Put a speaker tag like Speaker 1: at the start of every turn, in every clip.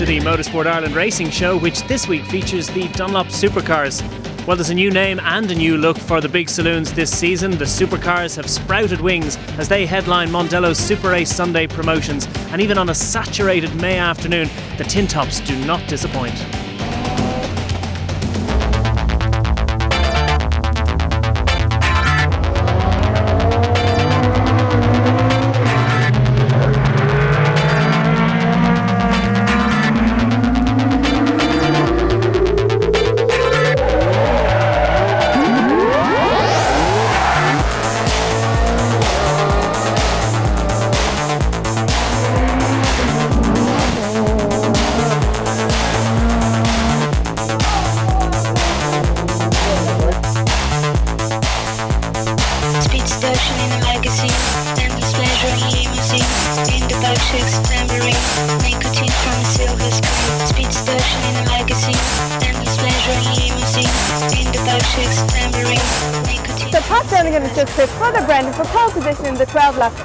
Speaker 1: To the Motorsport Ireland Racing Show, which this week features the Dunlop Supercars. Well, there's a new name and a new look for the big saloons this season. The supercars have sprouted wings as they headline Mondello's Super Race Sunday promotions, and even on a saturated May afternoon, the tin tops do not disappoint.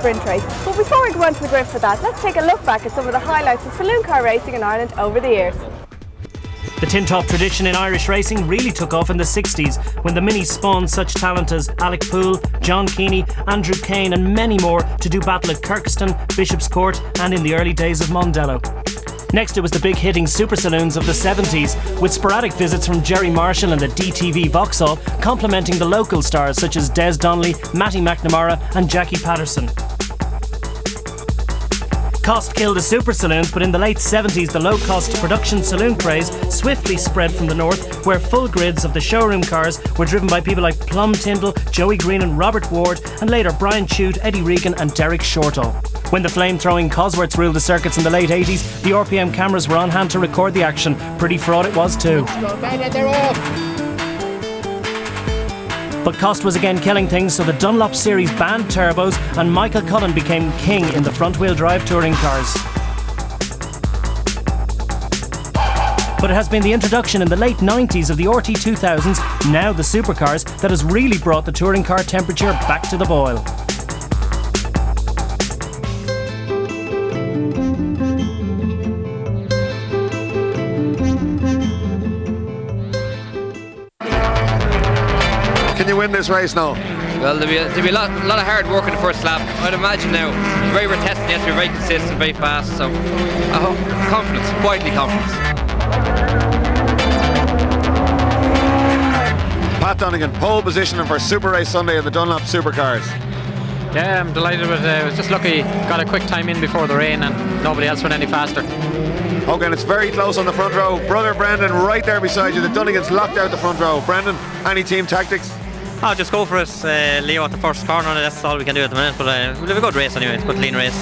Speaker 2: Sprint race. But before we go on to the grid for that, let's take a look back at some of the highlights of saloon car racing in Ireland over the years.
Speaker 1: The tin top tradition in Irish racing really took off in the 60s when the Mini spawned such talent as Alec Poole, John Keeney, Andrew Kane, and many more to do battle at Kirkistown, Bishop's Court, and in the early days of Mondello. Next, it was the big hitting super saloons of the 70s, with sporadic visits from Gerry Marshall and the DTV Vauxhall, complementing the local stars such as Des Donnelly, Matty McNamara, and Jackie Patterson. Cost killed the super saloons, but in the late 70s, the low cost production saloon craze swiftly spread from the north, where full grids of the showroom cars were driven by people like Plum Tyndall, Joey Green, and Robert Ward, and later Brian Chute, Eddie Regan, and Derek Shortall. When the flame throwing Cosworths ruled the circuits in the late 80s, the RPM cameras were on hand to record the action. Pretty fraud it was too. But cost was again killing things, so the Dunlop series banned turbos and Michael Cullen became king in the front wheel drive touring cars. But it has been the introduction in the late 90s of the RT 2000s, now the supercars, that has really brought the touring car temperature back to the boil.
Speaker 3: This race now?
Speaker 4: Well, there'll be, a, there'll be a, lot, a lot of hard work in the first lap. I'd imagine now. Very we're testing yesterday, very consistent, very fast. So, I hope confidence, quietly confidence.
Speaker 3: Pat Donegan, pole position for Super Race Sunday in the Dunlop Supercars.
Speaker 5: Yeah, I'm delighted with it. Uh, I was just lucky, got a quick time in before the rain and nobody else went any faster.
Speaker 3: Okay, and it's very close on the front row. Brother Brendan right there beside you. The Donegans locked out the front row. Brendan, any team tactics?
Speaker 6: I'll just go for it. Uh, Leo at the first corner, that's all we can do at the minute. But uh, we'll have a good race anyway. It's a good clean race.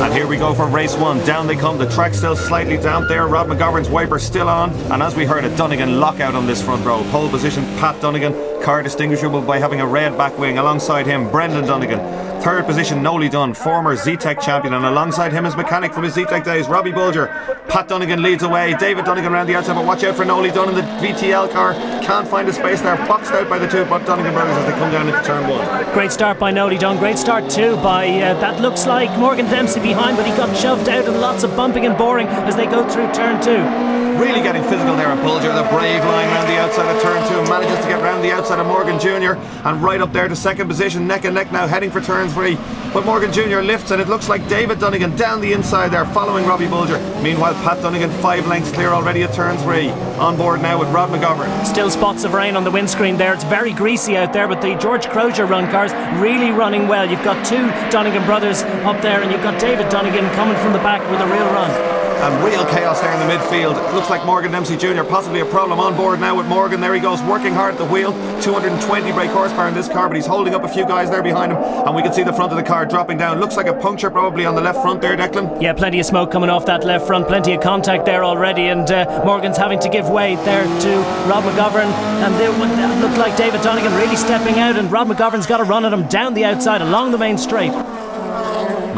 Speaker 7: And here we go for race one. Down they come. The track still slightly damp there. Rod McGovern's wiper still on. And as we heard, a Donegan lockout on this front row. Pole position, Pat Donegan. Car distinguishable by having a red back wing. Alongside him, Brendan Donegan. Third position, Nolly Dunne, former Zetec champion, and alongside him is mechanic from his Zetec days, Robbie Bulger. Pat Donegan leads away, David Donegan around the outside, but watch out for Nolly Dunne in the VTL car. Can't find a space there, boxed out by the two Donegan brothers as they come down into turn one.
Speaker 1: Great start by Nolly Dunne, great start too by, uh, that looks like Morgan Dempsey behind, but he got shoved out and lots of bumping and boring as they go through turn two.
Speaker 7: Really getting physical there at Bulger. The brave line around the outside of turn two. Manages to get round the outside of Morgan Jr. And right up there to second position, neck and neck now, heading for turn three. But Morgan Jr. lifts and it looks like David Donegan down the inside there, following Robbie Bulger. Meanwhile, Pat Donegan five lengths clear already at turn three. On board now with Rod McGovern.
Speaker 1: Still spots of rain on the windscreen there. It's very greasy out there, but the George Crozier run cars really running well. You've got two Donegan brothers up there, and you've got David Donegan coming from the back with a real run
Speaker 7: and real chaos there in the midfield. Looks like Morgan Dempsey Jr. possibly a problem on board now with Morgan. There he goes, working hard at the wheel. 220 brake horsepower in this car, but he's holding up a few guys there behind him, and we can see the front of the car dropping down. Looks like a puncture probably on the left front there, Declan.
Speaker 1: Yeah, plenty of smoke coming off that left front, plenty of contact there already, and uh, Morgan's having to give way there to Rob McGovern, and it looked like David Donegan really stepping out, and Rob McGovern's got to run at him down the outside along the main straight.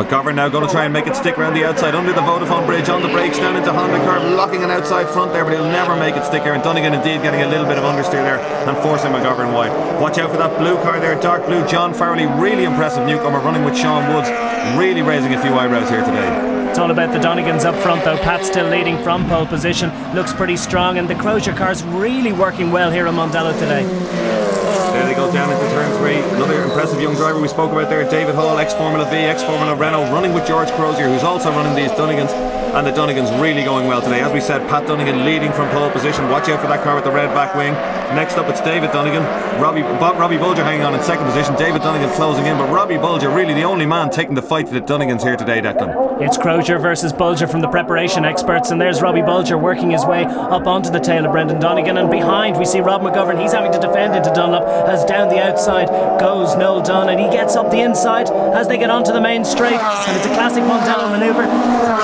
Speaker 7: McGovern now going to try and make it stick around the outside under the Vodafone bridge on the brakes down into Honda curve, locking an outside front there, but he'll never make it stick here. And Donegan indeed getting a little bit of understeer there and forcing McGovern wide. Watch out for that blue car there, dark blue. John Farrelly, really impressive newcomer, running with Sean Woods, really raising a few eyebrows here today.
Speaker 1: It's all about the Donegans up front though. Pat still leading from pole position. Looks pretty strong and the Crozier car's really working well here in Mondello today.
Speaker 7: Down into turn three. Another impressive young driver we spoke about there, David Hall, ex Formula V, ex Formula Renault, running with George Crozier, who's also running these Donegans and the Donegans really going well today. As we said, Pat Donegan leading from pole position. Watch out for that car with the red back wing. Next up, it's David Donegan. Robbie, Robbie Bulger hanging on in second position. David Donegan closing in, but Robbie Bulger really the only man taking the fight to the Donegans here today, Declan.
Speaker 1: It's Crozier versus Bulger from the preparation experts, and there's Robbie Bulger working his way up onto the tail of Brendan Donegan. And behind, we see Rob McGovern. He's having to defend into Dunlop as down the outside goes Noel Dunne, and he gets up the inside as they get onto the main straight. And it's a classic Mondello manoeuvre.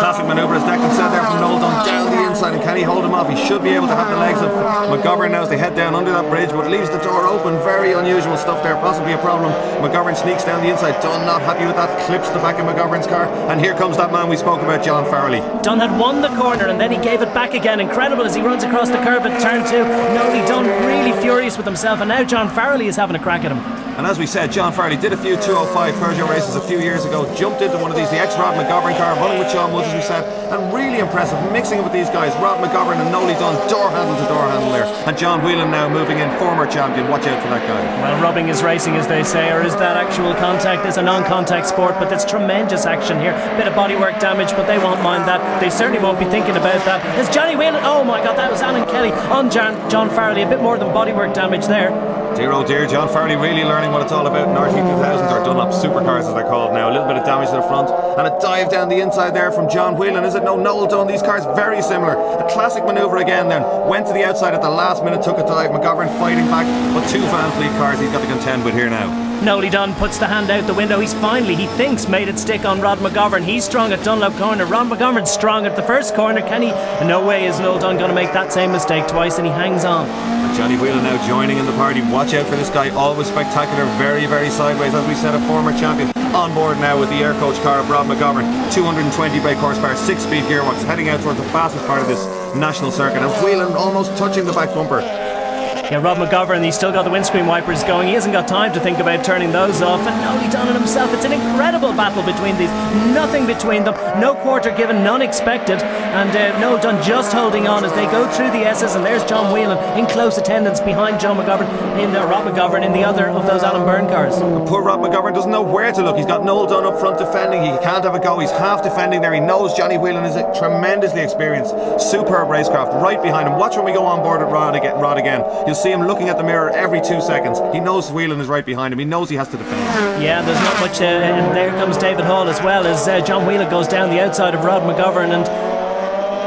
Speaker 7: Classic manoeuvre, as Declan said there from Noel Dunne down the inside. And can he hold him off? He should be able to have the legs of McGovern now as they head down under that bridge, but leaves the door open. Very unusual stuff there, possibly a problem. McGovern sneaks down the inside. Dunne not happy with that, clips the back of McGovern's car. And here comes that man we spoke about, John Farrelly.
Speaker 1: Dunne had won the corner and then he gave it back again. Incredible as he runs across the curb at turn two. Nolly Dunne really furious with himself, and now John Farrelly is having a crack at him.
Speaker 7: And as we said, John Farrelly did a few 205 Peugeot races a few years ago, jumped into one of these, the ex-Rob McGovern car, running with Sean Woods, as we said, and really impressive, mixing it with these guys, Rob McGovern and Nolly Dunne, door handle to door handle there. And John Whelan now moving in, former champion, watch out for that guy.
Speaker 1: Well, rubbing is racing, as they say, or is that actual contact? It's a non contact sport, but there's tremendous action here. Bit of bodywork damage, but they won't mind that. They certainly won't be thinking about that. There's Johnny Whelan, oh my god, that was Alan Kelly on John, John Farrelly, a bit more than bodywork damage there.
Speaker 7: Dear oh dear, John Farrelly really learning what it's all about in RT2000s or Dunlop supercars as they're called now. A little bit of damage to the front and a dive down the inside there from John Whelan. Is it no Noel Dunne? These cars very similar. A classic manoeuvre again then. Went to the outside at the last minute, took a dive. McGovern fighting back, but two Van Fleet cars he's got to contend with here now.
Speaker 1: Nolly Dunne puts the hand out the window. He's finally, he thinks, made it stick on Rod McGovern. He's strong at Dunlop corner. Rod McGovern's strong at the first corner. Can he? No way is Noel Dunne going to make that same mistake twice, and he hangs on.
Speaker 7: Johnny Whelan now joining in the party. Watch out for this guy. Always spectacular. Very, very sideways. As we said, a former champion. On board now with the air coach car of Rod McGovern. 220 brake horsepower, six speed gearbox, heading out towards the fastest part of this national circuit. And Whelan almost touching the back bumper.
Speaker 1: Yeah, Rob McGovern, he's still got the windscreen wipers going. He hasn't got time to think about turning those off. And Nolly Dunne himself, it's an incredible battle between these. Nothing between them. No quarter given, none expected. And uh, Noel Dunne just holding on as they go through the S's. And there's John Whelan in close attendance behind John McGovern, in the Rob McGovern in the other of those Alan Byrne cars.
Speaker 7: And poor Rob McGovern doesn't know where to look. He's got Noel Dunne up front defending. He can't have a go. He's half defending there. He knows Johnny Whelan is a tremendously experienced, superb racecraft right behind him. Watch when we go on board at Rod again. Rod again. You'll see him looking at the mirror every two seconds. He knows Whelan is right behind him. He knows he has to defend.
Speaker 1: Yeah, there's not much. Uh, and there comes David Hall as well as uh, John Whelan goes down the outside of Rod McGovern and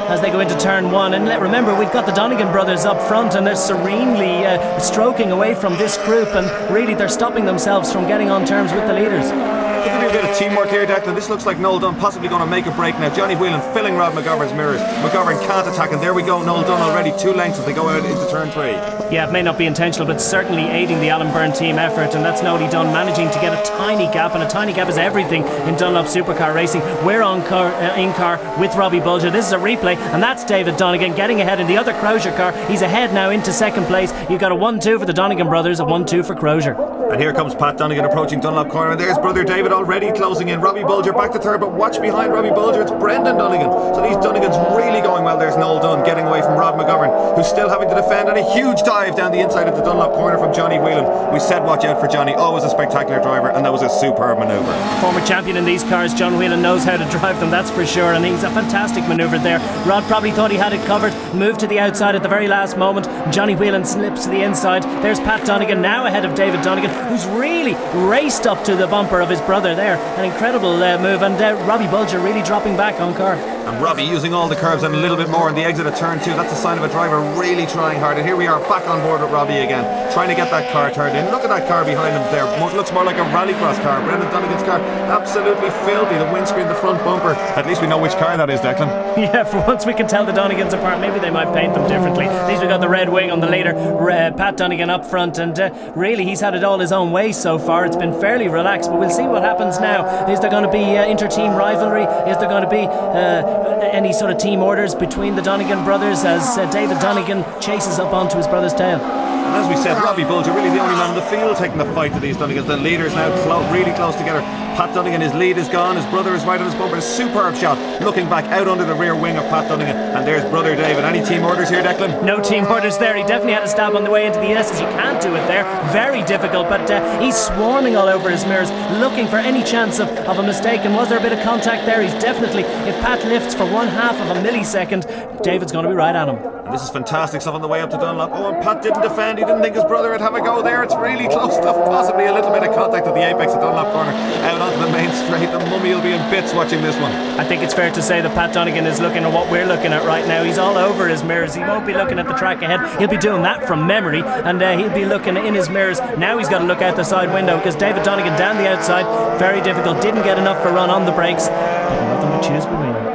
Speaker 1: as they go into turn one. And let remember, we've got the Donegan brothers up front, and they're serenely uh, stroking away from this group, and really they're stopping themselves from getting on terms with the leaders.
Speaker 7: Look at a bit of teamwork here, Declan. This looks like Noel Dunne possibly going to make a break now. Johnny Whelan filling Rod McGovern's mirrors. McGovern can't attack, and there we go. Noel Dunne already two lengths as they go out into turn three.
Speaker 1: Yeah, it may not be intentional, but certainly aiding the Alan Byrne team effort, and that's Nolly Dunne managing to get a tiny gap, and a tiny gap is everything in Dunlop Supercar Racing. We're on car, uh, in car with Robbie Bulger. This is a replay, and that's David Donegan getting ahead in the other Crozier car. He's ahead now into second place. You've got a 1 2 for the Donegan brothers, a 1 2 for Crozier.
Speaker 7: And here comes Pat Donegan approaching Dunlop corner. And there's brother David already closing in. Robbie Bulger back to third, but watch behind Robbie Bulger. It's Brendan Donegan. So these Donegans really going well. There's Noel Dunne getting away from Rod McGovern, who's still having to defend. And a huge dive down the inside of the Dunlop corner from Johnny Whelan. We said watch out for Johnny. Always a spectacular driver, and that was a superb manoeuvre.
Speaker 1: Former champion in these cars, John Whelan knows how to drive them, that's for sure. And he's a fantastic manoeuvre there. Rod probably thought he had it covered, moved to the outside at the very last moment. Johnny Whelan slips to the inside. There's Pat Donegan now ahead of David Donegan, who's really raced up to the bumper of his brother there. An incredible uh, move, and uh, Robbie Bulger really dropping back on car.
Speaker 7: And Robbie using all the curves and a little bit more on the exit of turn two. That's a sign of a driver really trying hard. And here we are back on board with Robbie again, trying to get that car turned in. Look at that car behind him there. Mo- looks more like a rallycross car. Brendan Donegan's car, absolutely filthy. The windscreen, the front bumper. At least we know which car that is, Declan.
Speaker 1: Yeah, for once we can tell the Donegans apart. Maybe they might paint them differently. At least we got the red wing on the later uh, Pat Donegan up front, and uh, really he's had it all his own way so far. It's been fairly relaxed, but we'll see what happens now. Is there going to be uh, inter-team rivalry? Is there going to be uh, any sort of team orders between the Donegan brothers as uh, David Donegan chases up onto his brother's tail?
Speaker 7: And as we said, Robbie Bulger really the only man in the field taking the fight to these Donegans. The leaders now clo- really close together. Pat Donegan, his lead is gone. His brother is right on his bumper. A superb shot, looking back out under the rear wing of Pat Donegan. And there's brother David. Any team orders here, Declan?
Speaker 1: No team orders there. He definitely had a stab on the way into the S's. You can't do it there. Very difficult, but uh, he's swarming all over his mirrors, looking for any chance of, of a mistake. And was there a bit of contact there? He's definitely, if Pat lifts for one half of a millisecond, David's going to be right at him.
Speaker 7: And this is fantastic stuff on the way up to Dunlop. Oh, and Pat didn't defend. He didn't think his brother would have a go there. It's really close stuff. Possibly a little bit of contact at the apex of Dunlop corner. Out onto the main straight. The mummy will be in bits watching this one.
Speaker 1: I think it's fair to say that Pat Donegan is looking at what we're looking at right now. He's all over his mirrors. He won't be looking at the track ahead. He'll be doing that from memory, and uh, he'll be looking in his mirrors. Now he's got to look out the side window because David Donegan down the outside, very difficult. Didn't get enough for run on the brakes. But nothing but cheers between.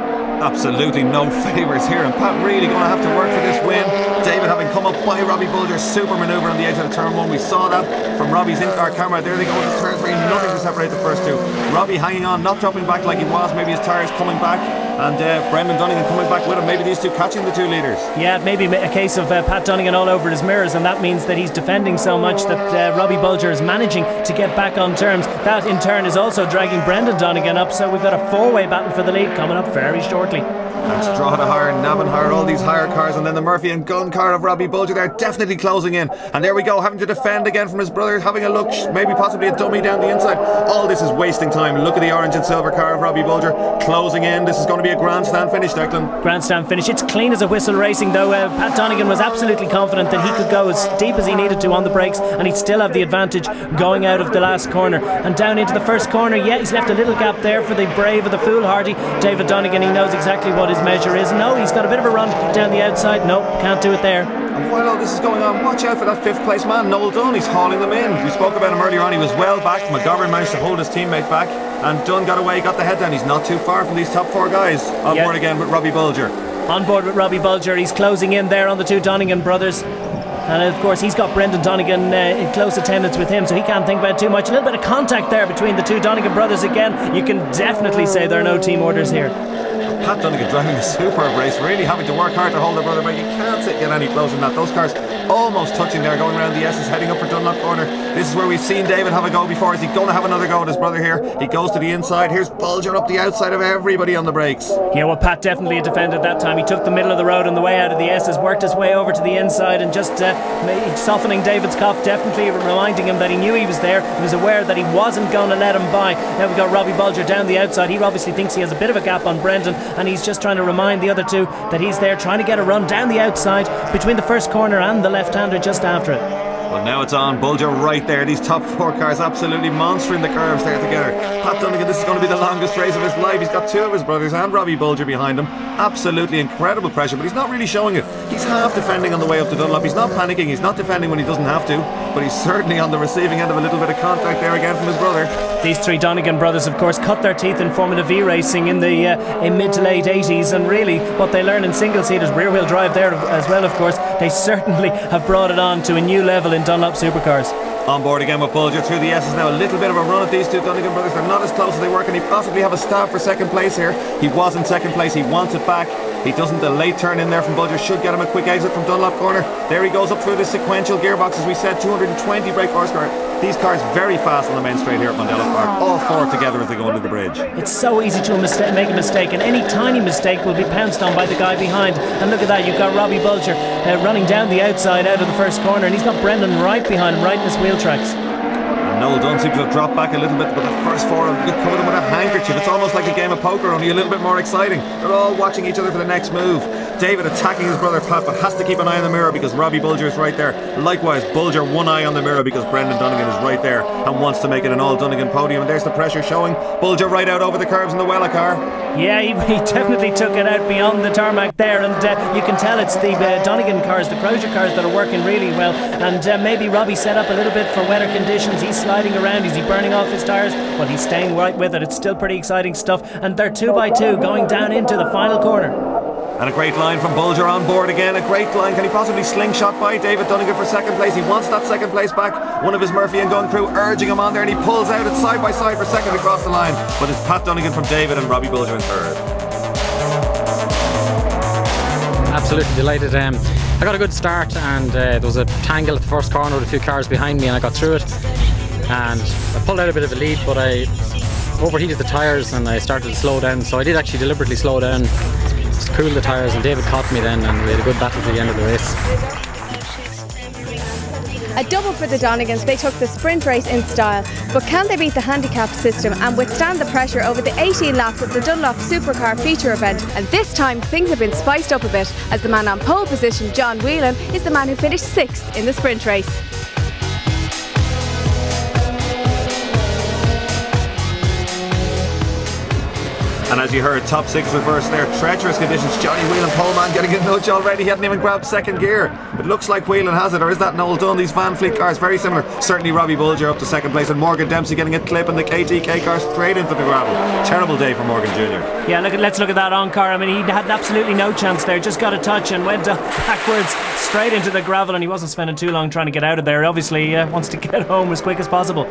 Speaker 7: Absolutely no favours here, and Pat really going to have to work for this win. David having come up by Robbie Bulger's super manoeuvre on the edge of the turn one. We saw that from Robbie's in-car camera. There they go into turn three, nothing to separate the first two. Robbie hanging on, not dropping back like he was. Maybe his tyres coming back, and uh, Brendan Donegan coming back with him. Maybe these two catching the two leaders.
Speaker 1: Yeah, maybe a case of uh, Pat Donegan all over his mirrors, and that means that he's defending so much that uh, Robbie Bulger is managing to get back on terms. That in turn is also dragging Brendan Donegan up, so we've got a four-way battle for the lead coming up very shortly.
Speaker 7: That's Drogheda Hire, Navan Hire, all these hire cars, and then the Murphy and Gun car of Robbie Bulger. They're definitely closing in. And there we go, having to defend again from his brother, having a look, maybe possibly a dummy down the inside. All this is wasting time. Look at the orange and silver car of Robbie Bulger closing in. This is going to be a grandstand finish, Declan.
Speaker 1: Grandstand finish. It's clean as a whistle racing, though. Uh, Pat Donegan was absolutely confident that he could go as deep as he needed to on the brakes, and he'd still have the advantage going out of the last corner and down into the first corner. Yeah, he's left a little gap there for the brave or the foolhardy David Donegan. He knows exactly what his measure is. No, he's got a bit of a run down the outside. No, can't do it there.
Speaker 7: And while all this is going on, watch out for that fifth place man, Noel Dunne. He's hauling them in. We spoke about him earlier on. He was well back. McGovern managed to hold his teammate back, and Dunne got away, got the head down. He's not too far from these top four guys. On
Speaker 1: Yeah.
Speaker 7: board again with Robbie Bulger.
Speaker 1: On board with Robbie Bulger. He's closing in there on the two Donegan brothers. And of course, he's got Brendan Donegan uh, in close attendance with him, so he can't think about it too much. A little bit of contact there between the two Donegan brothers again. You can definitely say there are no team orders here.
Speaker 7: Pat Donegan driving a superb race, really having to work hard to hold their brother back. You can't sit- get any closer than that. Those cars almost touching there, going around the S's, heading up for Dunlop corner. This is where we've seen David have a go before. Is he going to have another go at his brother here? He goes to the inside. Here's Bulger up the outside of everybody on the brakes.
Speaker 1: Yeah, well, Pat definitely defended that time. He took the middle of the road on the way out of the S's, worked his way over to the inside, and just uh, softening David's cough, definitely reminding him that he knew he was there. He was aware that he wasn't going to let him by. Now we've got Robbie Bulger down the outside. He obviously thinks he has a bit of a gap on Brendan, and he's just trying to remind the other two that he's there trying to get a run down the outside between the first corner and the left-hander just after it.
Speaker 7: Well, now it's on. Bulger right there. These top four cars absolutely monstering the curves there together. Pat Donegan, this is going to be the longest race of his life. He's got two of his brothers and Robbie Bulger behind him. Absolutely incredible pressure, but he's not really showing it. He's half defending on the way up to Dunlop. He's not panicking. He's not defending when he doesn't have to, but he's certainly on the receiving end of a little bit of contact there again from his brother.
Speaker 1: These three Donegan brothers, of course, cut their teeth in Formula V racing in the uh, in mid to late 80s, and really what they learn in single seaters, rear wheel drive there as well, of course, they certainly have brought it on to a new level in Dunlop supercars.
Speaker 7: On board again with Bulger through the S's now. A little bit of a run at these two Donegan brothers. They're not as close as they were. Can he possibly have a stab for second place here? He was in second place. He wants it back. He doesn't. The late turn in there from Bulger should get him a quick exit from Dunlop corner. There he goes up through the sequential gearbox. As we said, 220 brake horsepower. These cars very fast on the main straight here at Mondello Park. All four together as they go under the bridge.
Speaker 1: It's so easy to mista- make a mistake, and any tiny mistake will be pounced on by the guy behind. And look at that, you've got Robbie Bulger uh, running down the outside out of the first corner, and he's got Brendan right behind him, right in his wheel tracks.
Speaker 7: Noel Dunne seems to have dropped back a little bit, but the first four have covered him with a handkerchief. It's almost like a game of poker, only a little bit more exciting. They're all watching each other for the next move. David attacking his brother Pat, but has to keep an eye on the mirror because Robbie Bulger is right there. Likewise, Bulger one eye on the mirror because Brendan Donegan is right there and wants to make it an all Donegan podium. And there's the pressure showing. Bulger right out over the curves in the Wella car.
Speaker 1: Yeah, he, he definitely took it out beyond the tarmac there, and uh, you can tell it's the uh, Donegan cars, the Crozier cars that are working really well. And uh, maybe Robbie set up a little bit for weather conditions. He's sliding around. Is he burning off his tyres? Well, he's staying right with it. It's still pretty exciting stuff. And they're two by two going down into the final corner.
Speaker 7: And a great line from Bulger on board again. A great line. Can he possibly slingshot by David Donegan for second place? He wants that second place back. One of his Murphy and Gun crew urging him on there, and he pulls out it side by side for second across the line. But it's Pat Donegan from David and Robbie Bulger in third.
Speaker 5: Absolutely delighted. Um, I got a good start, and uh, there was a tangle at the first corner with a few cars behind me, and I got through it. And I pulled out a bit of a lead, but I overheated the tyres and I started to slow down. So I did actually deliberately slow down to cool the tyres, and David caught me then, and we had a good battle to the end of the race.
Speaker 2: A double for the Donegans. They took the sprint race in style. But can they beat the handicap system and withstand the pressure over the 18 laps of the Dunlop Supercar feature event? And this time things have been spiced up a bit as the man on pole position, John Whelan, is the man who finished sixth in the sprint race.
Speaker 7: As you heard, top six reverse there. Treacherous conditions. Johnny Whelan, Poleman getting a nudge already. He hadn't even grabbed second gear. It looks like Whelan has it, or is that Noel Dunne? These Van Fleet cars very similar. Certainly Robbie Bulger up to second place, and Morgan Dempsey getting a clip in the KTK car straight into the gravel. Terrible day for Morgan Jr.
Speaker 1: Yeah, look let's look at that on car. I mean, he had absolutely no chance there. Just got a touch and went uh, backwards straight into the gravel, and he wasn't spending too long trying to get out of there. Obviously, uh, wants to get home as quick as possible.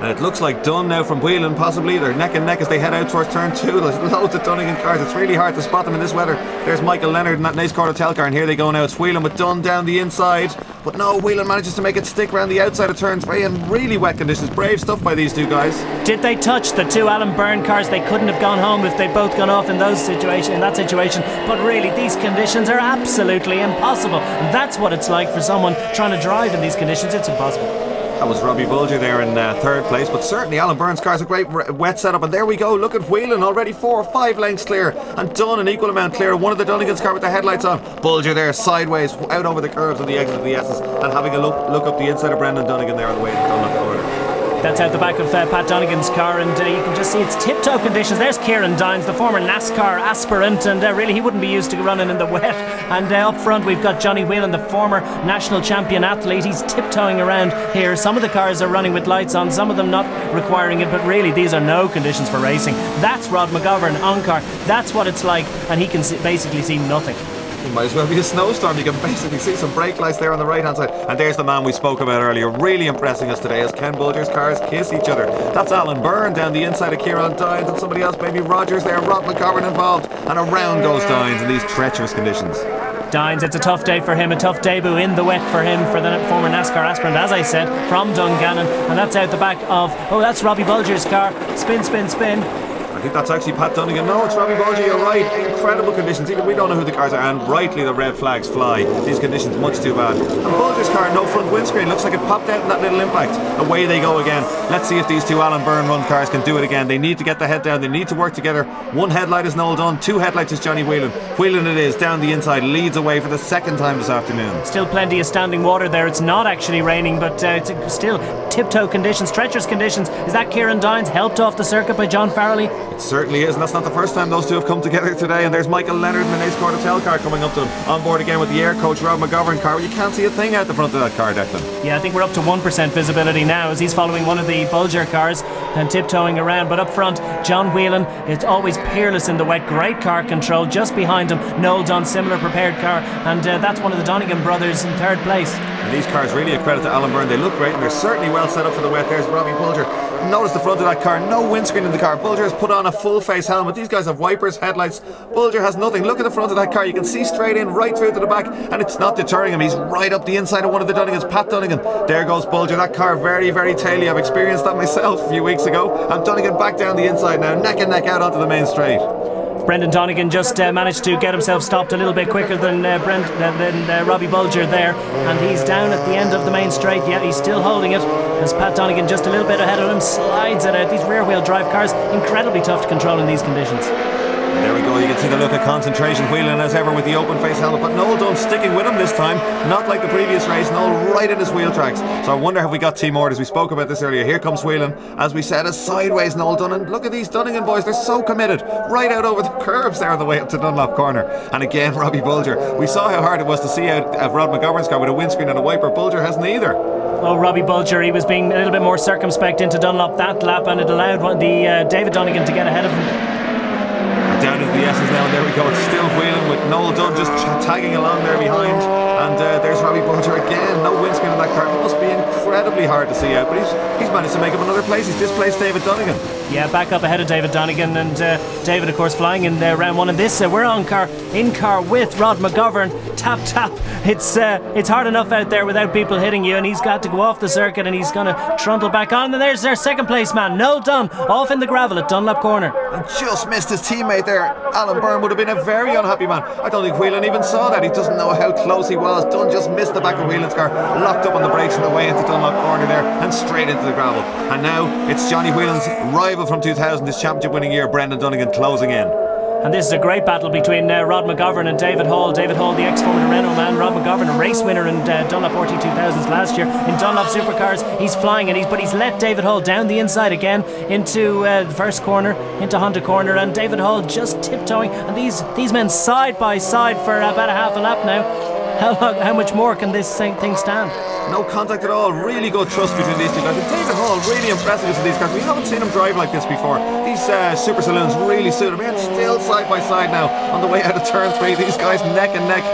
Speaker 7: And it looks like Dunne now from Whelan, possibly. They're neck and neck as they head out towards turn two. There's loads of Donegan cars. It's really hard to spot them in this weather. There's Michael Leonard and that nice Court Hotel car, and here they go now. It's Whelan with Dunne down the inside. But no, Whelan manages to make it stick around the outside of turn three in really wet conditions. Brave stuff by these two guys.
Speaker 1: Did they touch the two Alan Byrne cars? They couldn't have gone home if they'd both gone off in those situation in that situation. But really, these conditions are absolutely impossible. And that's what it's like for someone trying to drive in these conditions. It's impossible.
Speaker 7: That was Robbie Bulger there in uh, third place, but certainly Alan Byrne's car's a great wet setup. And there we go. Look at Whelan already four or five lengths clear, and Dunne an equal amount clear. One of the Donegans' car with the headlights on. Bulger there sideways out over the curves on the exit of the S's, and having a look look up the inside of Brendan Donegan there on the way to Dunlop corner.
Speaker 1: That's out the back of uh, Pat Donegan's car, and uh, you can just see it's tiptoe conditions. There's Kieran Dines, the former NASCAR aspirant, and uh, really he wouldn't be used to running in the wet. And uh, up front we've got Johnny Whelan, the former national champion athlete. He's tiptoeing around here. Some of the cars are running with lights on, some of them not requiring it, but really these are no conditions for racing. That's Rod McGovern on car. That's what it's like, and he can see, basically see nothing.
Speaker 7: It might as well be a snowstorm. You can basically see some brake lights there on the right hand side. And there's the man we spoke about earlier, really impressing us today as Ken Bulger's cars kiss each other. That's Alan Byrne down the inside of Kieran Dines and somebody else, maybe Rogers there, Rob McGovern involved. And around goes Dines in these treacherous conditions.
Speaker 1: Dines, it's a tough day for him, a tough debut in the wet for him for the former NASCAR aspirant, as I said, from Dungannon. And that's out the back of, oh, that's Robbie Bulger's car. Spin, spin, spin.
Speaker 7: I think that's actually Pat Donegan. No, it's Robbie Bulger, you're right. Incredible conditions. Even we don't know who the cars are, and rightly the red flags fly. These conditions much too bad. And Bulger's car, no front windscreen. Looks like it popped out in that little impact. Away they go again. Let's see if these two Alan Byrne run cars can do it again. They need to get the head down. They need to work together. One headlight is Noel Dunne, two headlights is Johnny Whelan. Whelan it is, down the inside, leads away for the second time this afternoon.
Speaker 1: Still plenty of standing water there. It's not actually raining, but uh, it's still tiptoe conditions, treacherous conditions. Is that Kieran Dines helped off the circuit by John Farrelly?
Speaker 7: It certainly is, and that's not the first time those two have come together today. And there's Michael Leonard in the Ace Court Hotel car coming up to them. On board again with the air coach Rob McGovern car. You can't see a thing out the front of that car, Declan.
Speaker 1: Yeah, I think we're up to 1% visibility now as he's following one of the Bulger cars and tiptoeing around. But up front, John Whelan is always peerless in the wet. Great car control. Just behind him, Noel Dunne, similar prepared car. And uh, that's one of the Donegan brothers in third place.
Speaker 7: And these cars really a credit to Alan Byrne. They look great and they're certainly well set up for the wet. There's Robbie Bulger. Notice the front of that car, no windscreen in the car. Bulger has put on a full face helmet. These guys have wipers, headlights. Bulger has nothing. Look at the front of that car. You can see straight in, right through to the back, and it's not deterring him. He's right up the inside of one of the Donegans, Pat Donegan. There goes Bulger. That car very, very taily. I've experienced that myself a few weeks ago. And Donegan back down the inside now, neck and neck out onto the main straight.
Speaker 1: Brendan Donegan just uh, managed to get himself stopped a little bit quicker than uh, Brent, uh, than uh, Robbie Bulger there, and he's down at the end of the main straight. Yet he's still holding it. As Pat Donegan just a little bit ahead of him slides it out. These rear-wheel drive cars incredibly tough to control in these conditions.
Speaker 7: There we go, you can see the look of concentration Whelan as ever with the open face helmet, but Noel Dunne sticking with him this time, not like the previous race, Noel right in his wheel tracks. So I wonder have we got Team as we spoke about this earlier. Here comes Whelan, as we said, a sideways Noel Dunne, and look at these Donegan boys, they're so committed, right out over the curves there on the way up to Dunlop Corner. And again, Robbie Bulger, we saw how hard it was to see out of Rod McGovern's car with a windscreen and a wiper. Bulger hasn't either.
Speaker 1: Well, Robbie Bulger, he was being a little bit more circumspect into Dunlop that lap, and it allowed the uh, David Donegan to get ahead of him.
Speaker 7: Down into the S's now, and there we go. It's still Whelan with Noel Dunne just tagging along there behind. And uh, there's Robbie Bulger again. No windscreen in that car. It must be incredibly hard to see out, but he's, he's managed to make him another place. He's displaced David Donegan.
Speaker 1: Yeah, back up ahead of David Donegan, and uh, David, of course, flying in uh, round one. And this, uh, we're on car, in car with Rod McGovern. Tap tap. It's uh, it's hard enough out there without people hitting you, and he's got to go off the circuit, and he's going to trundle back on. And there's their second place man, Noel Dunne, off in the gravel at Dunlop Corner.
Speaker 7: And just missed his teammate there. Alan Byrne would have been a very unhappy man. I don't think Whelan even saw that. He doesn't know how close he was. Dunne just missed the back of Whelan's car, locked up on the brakes on the way into Dunlop Corner there, and straight into the gravel. And now it's Johnny Whelan's rival from 2000, his championship winning year, Brendan Donegan, closing in.
Speaker 1: And this is a great battle between uh, Rod McGovern and David Hall. David Hall, the ex-Formula Renault man. Rod McGovern, a race winner in uh, Dunlop RT 2000s last year in Dunlop Supercars. He's flying, and he's but he's let David Hall down the inside again into uh, the first corner, into Honda corner, and David Hall just tiptoeing. And these these men side by side for about a half a lap now. How long, how much more can this thing stand?
Speaker 7: No contact at all. Really good trust between these two guys. David Hall, really impressive with these cars. We haven't seen him drive like this before. These uh, super saloons really suit him. And still side by side now on the way out of turn three. These guys neck and neck.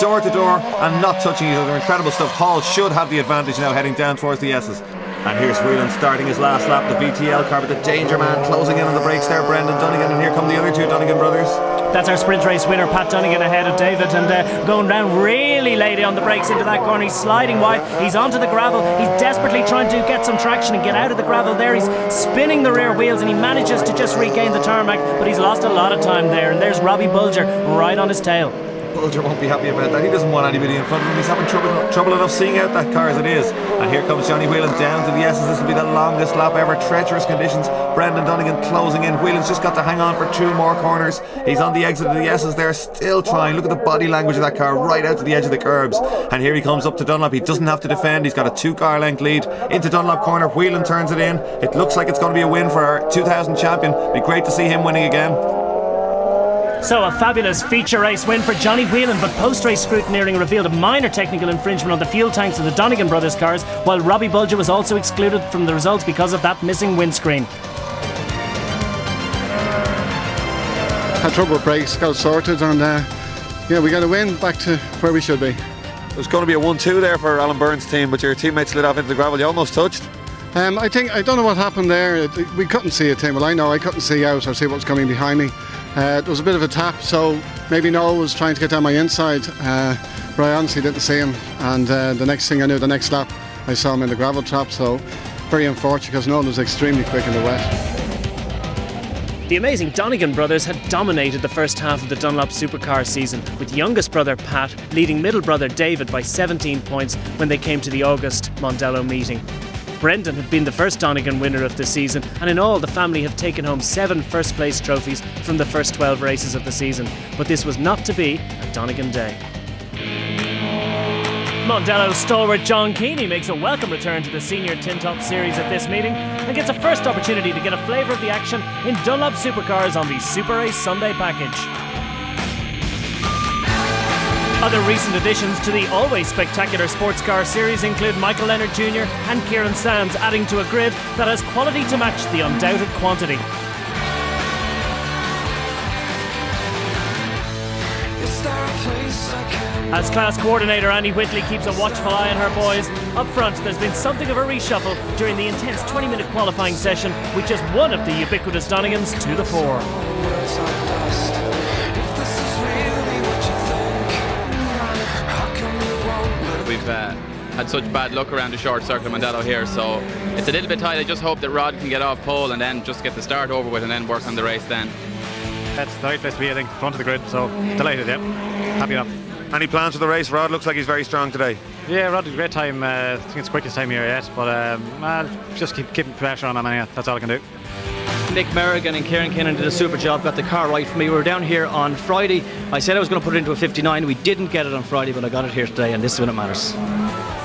Speaker 7: Door to door and not touching each other. Incredible stuff. Hall should have the advantage now heading down towards the S's. And here's Whelan starting his last lap, the VTL car, but the danger man closing in on the brakes there, Brendan Donegan, and here come the other two Donegan brothers.
Speaker 1: That's our sprint race winner, Pat Donegan, ahead of David, and uh, going round really late on the brakes into that corner. He's sliding wide. He's onto the gravel. He's desperately trying to get some traction and get out of the gravel there. He's spinning the rear wheels, and he manages to just regain the tarmac, but he's lost a lot of time there. And there's Robbie Bulger right on his tail.
Speaker 7: Bulger won't be happy about that. He doesn't want anybody in front of him. He's having trouble, trouble enough seeing out that car as it is. And here comes Johnny Whelan down to the S's. This will be the longest lap ever. Treacherous conditions. Brendan Donegan closing in. Whelan's just got to hang on for two more corners. He's on the exit of the S's there, still trying. Look at the body language of that car right out to the edge of the curbs. And here he comes up to Dunlop. He doesn't have to defend. He's got a two car length lead into Dunlop corner. Whelan turns it in. It looks like it's going to be a win for our 2000 champion. Be great to see him winning again.
Speaker 1: So a fabulous feature race win for Johnny Whelan, but post-race scrutineering revealed a minor technical infringement on the fuel tanks of the Donegan brothers cars, while Robbie Bulger was also excluded from the results because of that missing windscreen.
Speaker 8: Had trouble with brakes, got sorted, and uh, yeah, we got a win back to where we should be.
Speaker 3: There's going to be a 1 2 there for Alan Byrne's team, but your teammate slid off into the gravel. You almost touched.
Speaker 8: Um, I think I don't know what happened there. It, it- we couldn't see it, Tim. Well, I know I couldn't see out or see what was coming behind me. Uh, it was a bit of a tap, so maybe Noel was trying to get down my inside, uh, but I honestly didn't see him. And uh, the next thing I knew, the next lap, I saw him in the gravel trap. So very unfortunate because Noel was extremely quick in the wet.
Speaker 1: The amazing Donegan brothers had dominated the first half of the Dunlop Supercar season, with youngest brother Pat leading middle brother David by 17 points when they came to the August Mondello meeting. Brendan had been the first Donegan winner of the season, and in all, the family have taken home seven first place trophies from the first 12 races of the season. But this was not to be a Donegan day. Mondello stalwart John Keeney makes a welcome return to the Senior Tin Top Series at this meeting and gets a first opportunity to get a flavour of the action in Dunlop Supercars on the Super Race Sunday package. Other recent additions to the always spectacular sports car series include Michael Leonard Jr. and Kieran Sands, adding to a grid that has quality to match the undoubted quantity. As class coordinator Annie Whitley keeps a watchful eye on her boys, up front there's been something of a reshuffle during the intense 20 minute qualifying session with just one of the ubiquitous Donegans to the fore.
Speaker 9: We've uh, had such bad luck around the short circuit of Mondello here, so it's a little bit tight. I just hope that Rod can get off pole and then just get the start over with and then work on the race then.
Speaker 10: That's the right place to be, I think, front of the grid. So delighted, yeah. Happy enough.
Speaker 3: Any plans for the race? Rod looks like he's very strong today.
Speaker 10: Yeah, Rod did a great time. Uh, I think it's the quickest time here yet, but um, I'll just keep keeping pressure on him. Yeah, that's all I can do.
Speaker 11: Mick Merrigan and Kieran Kinnan did a super job, got the car right for me. We were down here on Friday. I said I was going to put it into a 59. We didn't get it on Friday, but I got it here today, and this is when it matters.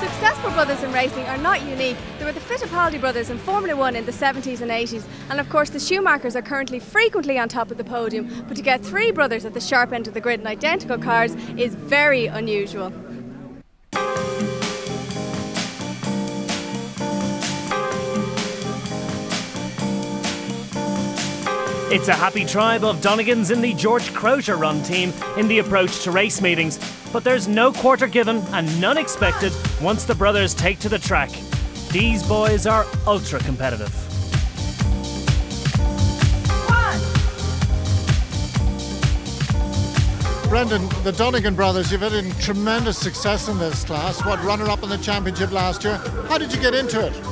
Speaker 2: Successful brothers in racing are not unique. There were the Fittipaldi brothers in Formula One in the 70s and 80s, and of course the Schumachers are currently frequently on top of the podium. But to get three brothers at the sharp end of the grid in identical cars is very unusual.
Speaker 1: It's a happy tribe of Donegans in the George Crozier run team in the approach to race meetings. But there's no quarter given and none expected once the brothers take to the track. These boys are ultra competitive.
Speaker 12: Brendan, the Donegan brothers, you've had tremendous success in this class. What, runner up in the championship last year? How did you get into it?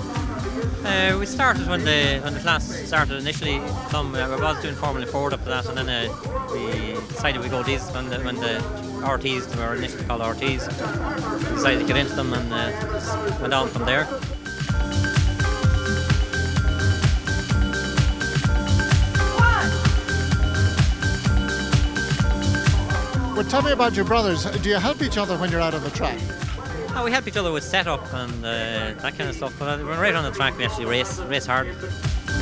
Speaker 6: Uh, we started when the when the class started initially. Some uh, I was doing Formula Ford up to that, and then uh, we decided we go these when the when the RTs were initially called RTs. We decided to get into them and uh, went on from there.
Speaker 12: Well, tell me about your brothers. Do you help each other when you're out on the track?
Speaker 6: Oh, we help each other with setup and uh, that kind of stuff. But we're right on the track, we actually race race hard.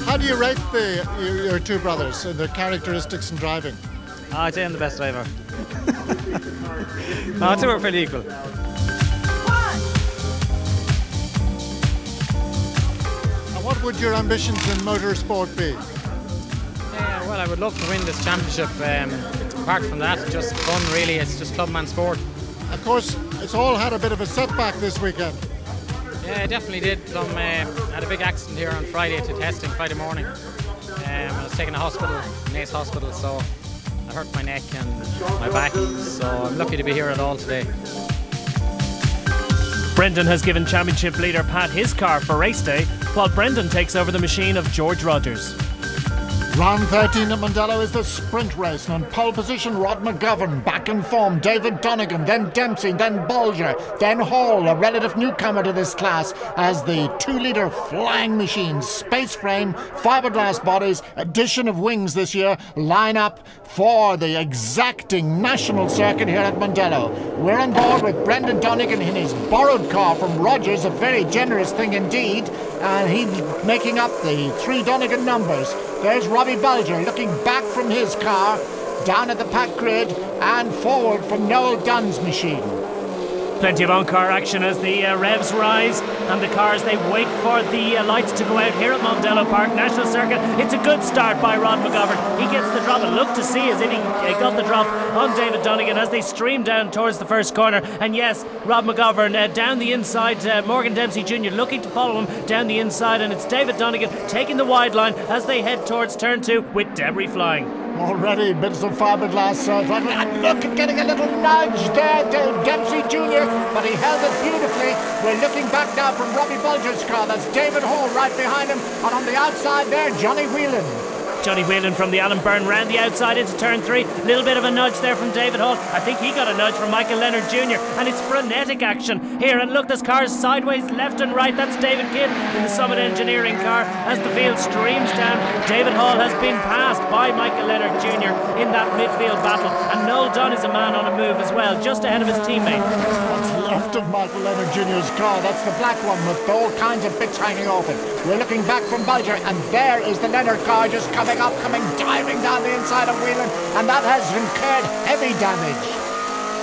Speaker 12: How do you rate the your, your two brothers and their characteristics in driving?
Speaker 13: Oh, I'd say I'm the best driver. no, I'd say we're fairly equal.
Speaker 12: And what would your ambitions in motorsport be?
Speaker 5: Yeah, well, I would love to win this championship. Um, apart from that, just fun, really. It's just clubman sport.
Speaker 12: Of course, it's all had a bit of a setback this weekend.
Speaker 5: Yeah, it definitely did. Um, uh, had a big accident here on Friday to testing, Friday morning. Um, I was taken to hospital, Naas Hospital, so I hurt my neck and my back, so I'm lucky to be here at all today.
Speaker 1: Brendan has given championship leader Pat his car for race day, while Brendan takes over the machine of George Rogers.
Speaker 12: Round 13 at Mondello is the sprint race, and pole position, Rod McGovern. Back in form, David Donegan, then Dempsey, then Bolger, then Hall, a relative newcomer to this class, as the two litre flying machine, space frame, fiberglass bodies, addition of wings this year, line up for the exacting national circuit here at Mondello. We're on board with Brendan Donegan in his borrowed car from Rogers, a very generous thing indeed, and he's making up the three Donegan numbers. There's Robbie Bulger looking back from his car, down at the pack grid, and forward from Noel Dunne's machine.
Speaker 1: Plenty of on-car action as the uh, revs rise and the cars they wait for the uh, lights to go out here at Mondello Park National Circuit. It's a good start by Rod McGovern. He gets the drop and look to see as if he uh, got the drop on David Donegan as they stream down towards the first corner. And yes, Rod McGovern uh, down the inside. Uh, Morgan Dempsey Jr. looking to follow him down the inside, and it's David Donegan taking the wide line as they head towards turn two with debris flying.
Speaker 12: Already bits of fiberglass. And look at getting a little nudge there to Dempsey Jr., but he held it beautifully. We're looking back now from Robbie Bulger's car. That's David Hall right behind him. And on the outside there, Johnny Whelan.
Speaker 1: Johnny Whelan from the Alan Byrne round the outside into turn three. A Little bit of a nudge there from David Hall. I think he got a nudge from Michael Leonard Jr. And it's frenetic action here. And look, there's cars sideways, left and right. That's David Kidd in the Summit Engineering car as the field streams down. David Hall has been passed by Michael Leonard Jr. in that midfield battle. And Noel Dunne is a man on a move as well, just ahead of his teammate.
Speaker 12: What's left of Michael Leonard Jr.'s car? That's the black one with all kinds of bits hanging off it. We're looking back from Bulger, and there is the Leonard car just coming up, coming diving down the inside of Whelan, and that has incurred heavy damage.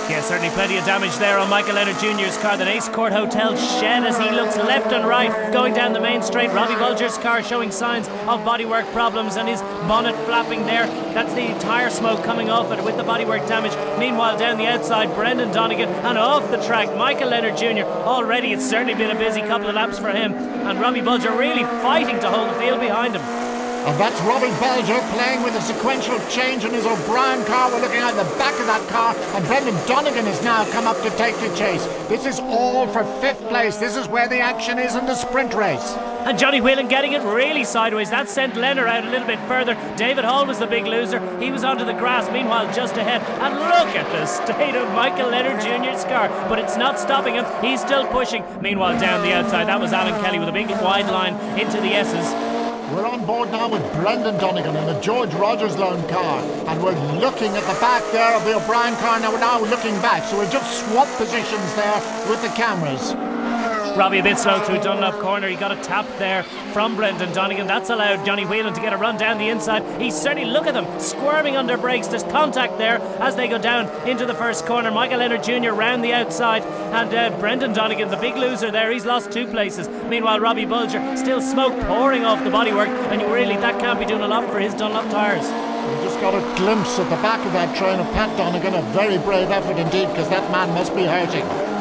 Speaker 1: Yeah, certainly plenty of damage there on Michael Leonard Jr.'s car. The Ace Court Hotel shed as he looks left and right going down the main straight. Robbie Bulger's car showing signs of bodywork problems and his bonnet flapping there. That's the tire smoke coming off it with the bodywork damage. Meanwhile, down the outside, Brendan Donegan and off the track, Michael Leonard Jr. Already, it's certainly been a busy couple of laps for him. And Robbie Bulger really fighting to hold the field behind him.
Speaker 12: And that's Robbie Bulger playing with a sequential change in his O'Brien car. We're looking at the back of that car, and Brendan Donegan has now come up to take the chase. This is all for fifth place. This is where the action is in the sprint race.
Speaker 1: And Johnny Whelan getting it really sideways. That sent Leonard out a little bit further. David Hall was the big loser. He was onto the grass, meanwhile, just ahead. And look at the state of Michael Leonard Jr.'s car. But it's not stopping him. He's still pushing. Meanwhile, down the outside, that was Alan Kelly with a big wide line into the S's.
Speaker 12: We're on board now with Brendan Donegan in the George Rogers loan car, and we're looking at the back there of the O'Brien car. Now we're now looking back, so we've just swapped positions there with the cameras.
Speaker 1: Robbie a bit slow through Dunlop corner. He got a tap there from Brendan Donegan. That's allowed Johnny Whelan to get a run down the inside. He's certainly, look at them, squirming under brakes. There's contact there as they go down into the first corner. Michael Leonard Jr. round the outside. And uh, Brendan Donegan, the big loser there, he's lost two places. Meanwhile, Robbie Bulger, still smoke pouring off the bodywork. And you really, that can't be doing a lot for his Dunlop tyres.
Speaker 12: We just got a glimpse at the back of that train of Pat Donegan. A very brave effort indeed, because that man must be hurting.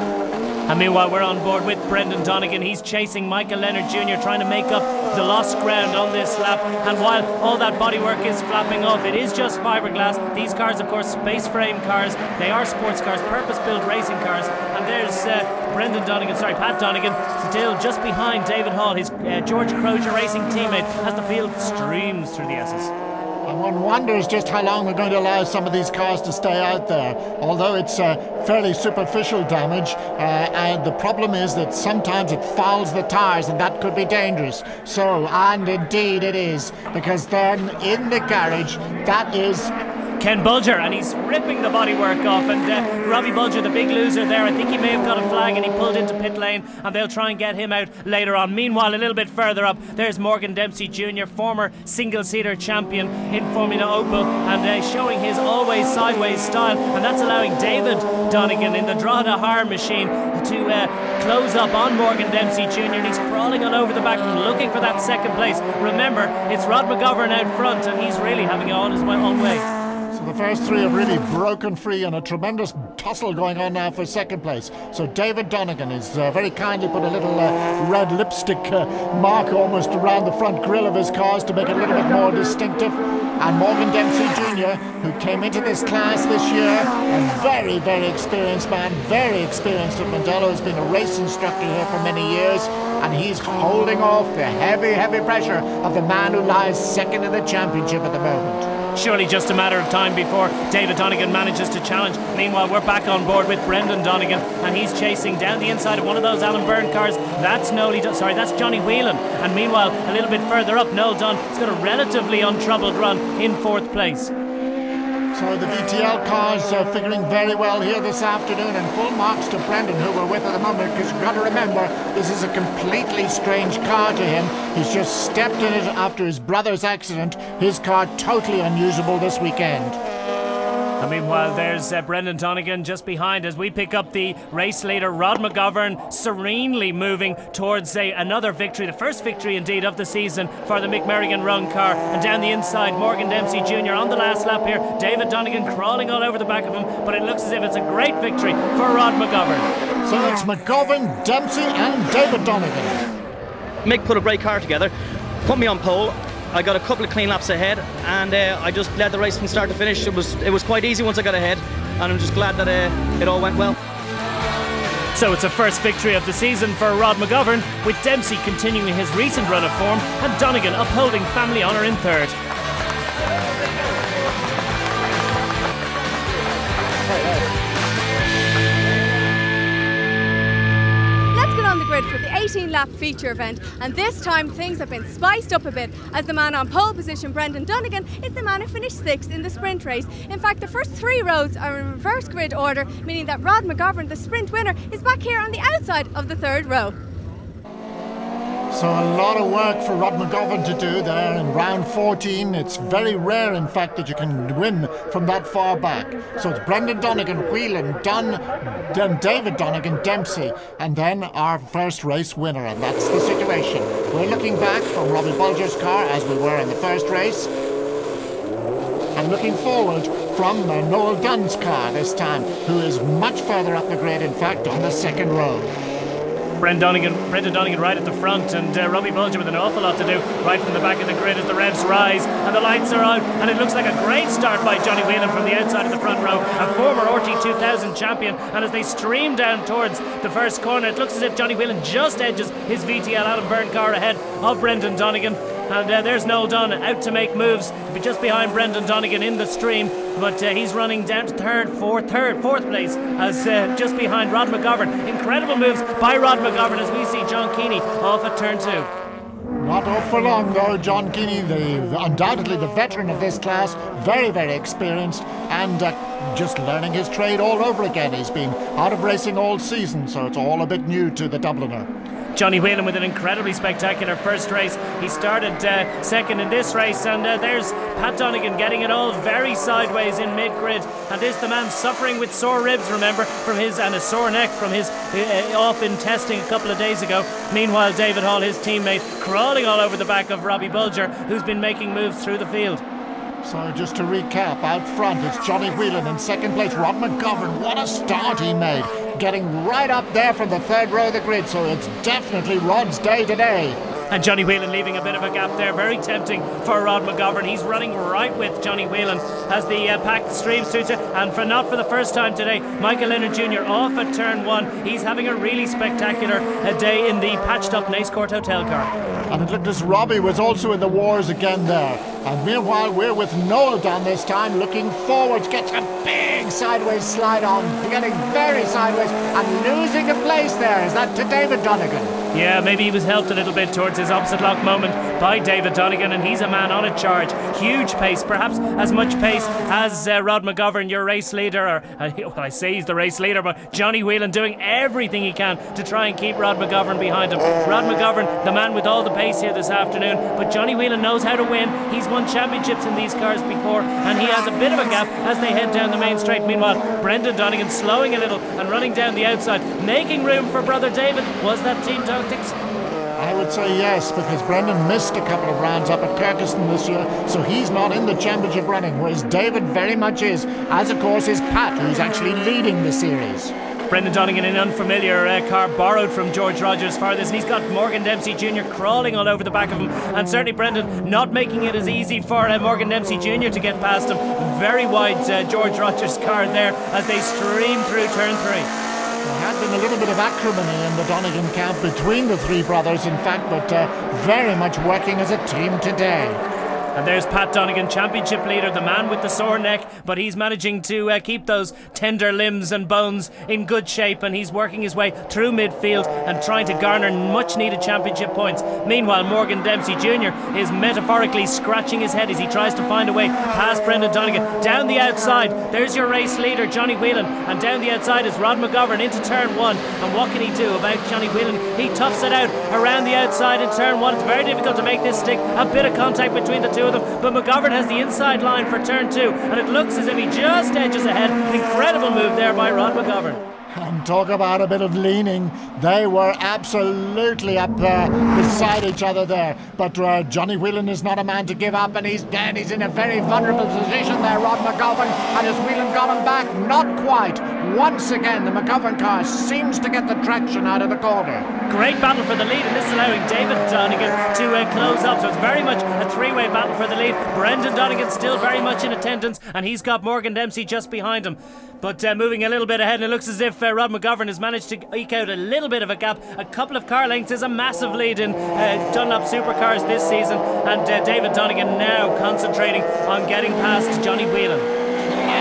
Speaker 1: And meanwhile, we're on board with Brendan Donegan. He's chasing Michael Leonard Jr., trying to make up the lost ground on this lap. And while all that bodywork is flapping off, it is just fiberglass. These cars, of course, space frame cars. They are sports cars, purpose built racing cars. And there's uh, Brendan Donegan, sorry, Pat Donegan, still just behind David Hall, his uh, George Crozier racing teammate, as the field streams through the S's.
Speaker 12: One wonders just how long they're going to allow some of these cars to stay out there. Although it's uh, fairly superficial damage, uh, and the problem is that sometimes it fouls the tyres, and that could be dangerous. So, and indeed it is, because then in the garage, that is
Speaker 1: Ken Bulger, and he's ripping the bodywork off. And uh, Robbie Bulger, the big loser there, I think he may have got a flag and he pulled into pit lane, and they'll try and get him out later on. Meanwhile, a little bit further up, there's Morgan Dempsey Jr., former single seater champion in Formula Opel, and uh, showing his always sideways style, and that's allowing David Donegan in the Drogheda Hire machine to uh, close up on Morgan Dempsey Jr., and he's crawling on over the back looking for that second place. Remember, it's Rod McGovern out front, and he's really having it all his own way.
Speaker 12: The first three have really broken free and a tremendous tussle going on now for second place. So David Donegan is uh, very kindly put a little uh, red lipstick uh, mark almost around the front grille of his cars to make it a little bit more distinctive. And Morgan Dempsey Jr., who came into this class this year, a very, very experienced man, very experienced at Mondello, has been a race instructor here for many years, and he's holding off the heavy, heavy pressure of the man who lies second in the championship at the moment.
Speaker 1: Surely just a matter of time before David Donegan manages to challenge. Meanwhile, we're back on board with Brendan Donegan, and he's chasing down the inside of one of those Alan Byrne cars. That's Nolly, sorry, that's Johnny Whelan. And meanwhile, a little bit further up, Noel Dunne has got a relatively untroubled run in fourth place.
Speaker 12: So the VTL cars are figuring very well here this afternoon, and full marks to Brendan, who we're with at the moment, because you've got to remember, this is a completely strange car to him. He's just stepped in it after his brother's accident. His car totally unusable this weekend.
Speaker 1: And meanwhile, there's uh, Brendan Donegan just behind as we pick up the race leader, Rod McGovern, serenely moving towards uh, another victory, the first victory indeed of the season for the Mick Merrigan run car. And down the inside, Morgan Dempsey Jr. on the last lap here. David Donegan crawling all over the back of him, but it looks as if it's a great victory for Rod McGovern.
Speaker 12: So it's McGovern, Dempsey, and David Donegan.
Speaker 11: Mick put a great car together, put me on pole. I got a couple of clean laps ahead, and uh, I just led the race from start to finish. It was it was quite easy once I got ahead, and I'm just glad that uh, it all went well.
Speaker 1: So it's a first victory of the season for Rod McGovern, with Dempsey continuing his recent run of form and Donegan upholding family honour in third.
Speaker 2: The 18 lap feature event, and this time things have been spiced up a bit as the man on pole position, Brendan Donegan, is the man who finished sixth in the sprint race. In fact, the first three roads are in reverse grid order, meaning that Rod McGovern, the sprint winner, is back here on the outside of the third row.
Speaker 12: So a lot of work for Rod McGovern to do there in round 14. It's very rare, in fact, that you can win from that far back. So it's Brendan Donegan, Whelan, Dunne, then David Donegan, Dempsey, and then our first race winner. And that's the situation. We're looking back from Robbie Bulger's car as we were in the first race. And looking forward from Noel Dunne's car this time, who is much further up the grid, in fact, on the second row.
Speaker 1: Brendan Donegan, Brendan Donegan right at the front, and uh, Robbie Bulger with an awful lot to do right from the back of the grid as the revs rise and the lights are out. And it looks like a great start by Johnny Whelan from the outside of the front row, a former RT 2000 champion. And as they stream down towards the first corner, it looks as if Johnny Whelan just edges his VTL Alan Byrne car ahead of Brendan Donegan. And uh, there's Noel Dunne out to make moves, just behind Brendan Donegan in the stream. But uh, he's running down to third, fourth, third, fourth place, as uh, just behind Rod McGovern. Incredible moves by Rod McGovern as we see John Keeney off at turn two.
Speaker 12: Not off for long though, John Keeney, the undoubtedly the veteran of this class, very, very experienced, and uh, just learning his trade all over again. He's been out of racing all season, so it's all a bit new to the Dubliner.
Speaker 1: Johnny Whelan with an incredibly spectacular first race. He started uh, second in this race, and uh, there's Pat Donegan getting it all very sideways in mid grid. And this the man suffering with sore ribs, remember, from his and a sore neck from his uh, off in testing a couple of days ago. Meanwhile, David Hall, his teammate, crawling all over the back of Robbie Bulger, who's been making moves through the field.
Speaker 12: So just to recap, out front it's Johnny Whelan in second place. Rod McGovern, what a start he made getting right up there from the third row of the grid, so it's definitely Rod's day today.
Speaker 1: And Johnny Whelan leaving a bit of a gap there. Very tempting for Rod McGovern. He's running right with Johnny Whelan as the uh, pack streams through to. And for not for the first time today, Michael Leonard Jr. off at turn one. He's having a really spectacular uh, day in the patched up Naas Court Hotel car.
Speaker 12: And it looked as Robbie was also in the wars again there. And meanwhile, we're with Noel Dunne this time, looking forwards, gets a big sideways slide on, getting very sideways and losing a place there. Is that to David Donegan?
Speaker 1: Yeah, maybe he was helped a little bit towards his opposite lock moment by David Donegan, and he's a man on a charge. Huge pace, perhaps as much pace as uh, Rod McGovern, your race leader, or uh, well, I say he's the race leader, but Johnny Whelan doing everything he can to try and keep Rod McGovern behind him. Rod McGovern, the man with all the pace here this afternoon, but Johnny Whelan knows how to win. He's won championships in these cars before, and he has a bit of a gap as they head down the main straight. Meanwhile, Brendan Donegan slowing a little and running down the outside, making room for brother David. Was that team tactics?
Speaker 12: I would say yes, because Brendan missed a couple of rounds up at Kirkistown this year, so he's not in the championship running, whereas David very much is, as of course is Pat, who's actually leading the series.
Speaker 1: Brendan Donegan in an unfamiliar uh, car borrowed from George Rogers for this, and he's got Morgan Dempsey Jr. crawling all over the back of him, and certainly Brendan not making it as easy for uh, Morgan Dempsey Jr. to get past him. Very wide uh, George Rogers car there as they stream through turn three.
Speaker 12: Had been a little bit of acrimony in the Donegan camp between the three brothers, in fact, but uh, very much working as a team today.
Speaker 1: And there's Pat Donegan, championship leader, the man with the sore neck, but he's managing to uh, keep those tender limbs and bones in good shape, and he's working his way through midfield and trying to garner much needed championship points. Meanwhile, Morgan Dempsey Jr. is metaphorically scratching his head as he tries to find a way past Brendan Donegan. Down the outside, there's your race leader, Johnny Whelan, and down the outside is Rod McGovern into turn one. And what can he do about Johnny Whelan? He toughs it out around the outside in turn one. It's very difficult to make this stick. A bit of contact between the two of them, but McGovern has the inside line for turn two, and it looks as if he just edges ahead. An incredible move there by Rod McGovern.
Speaker 12: And talk about a bit of leaning. They were absolutely up there beside each other there. But uh, Johnny Whelan is not a man to give up, and he's down. He's in a very vulnerable position there, Rod McGovern. And has Whelan got him back? Not quite. Once again, the McGovern car seems to get the traction out of the corner.
Speaker 1: Great battle for the lead, and this is allowing David Donegan to uh, close up. So it's very much a three way battle for the lead. Brendan Donegan still very much in attendance, and he's got Morgan Dempsey just behind him. But uh, moving a little bit ahead, and it looks as if uh, Rod McGovern has managed to eke out a little bit of a gap. A couple of car lengths is a massive lead in uh, Dunlop supercars this season, and uh, David Donegan now concentrating on getting past Johnny Whelan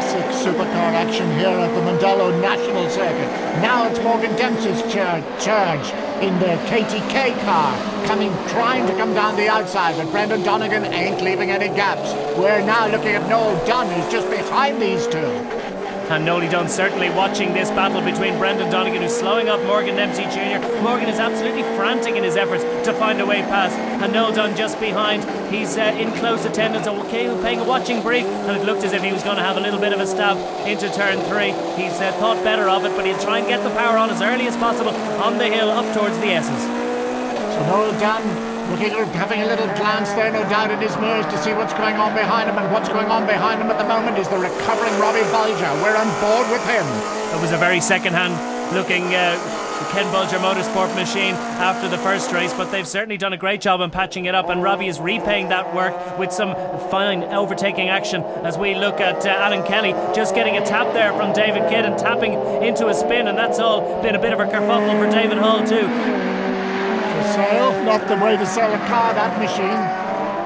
Speaker 12: classic supercar action here at the Mondello National Circuit. Now it's Morgan Dempsey's char charge in the KTK car, coming, trying to come down the outside, but Brendan Donegan ain't leaving any gaps. We're now looking at Noel Dunne, who's just behind these two.
Speaker 1: And Noli Dunne certainly watching this battle between Brendan Donegan, who's slowing up Morgan Dempsey Jr. Morgan is absolutely frantic in his efforts to find a way past. And Noel Dunne just behind. He's uh, in close attendance. Okay, paying a watching brief. And it looked as if he was going to have a little bit of a stab into turn three. He's uh, thought better of it, but he'll try and get the power on as early as possible on the hill up towards the S's.
Speaker 12: So Noel Dunne looking having a little glance there, no doubt, in his mirrors to see what's going on behind him. And what's going on behind him at the moment is the recovering Robbie Bulger. We're on board with him.
Speaker 1: It was a very second-hand looking. Uh, Ken Bulger Motorsport machine after the first race, but they've certainly done a great job in patching it up. And Robbie is repaying that work with some fine overtaking action as we look at uh, Alan Kelly just getting a tap there from David Kidd and tapping into a spin, and that's all been a bit of a kerfuffle for David Hall, too
Speaker 12: sale, not the way to sell a car, that machine.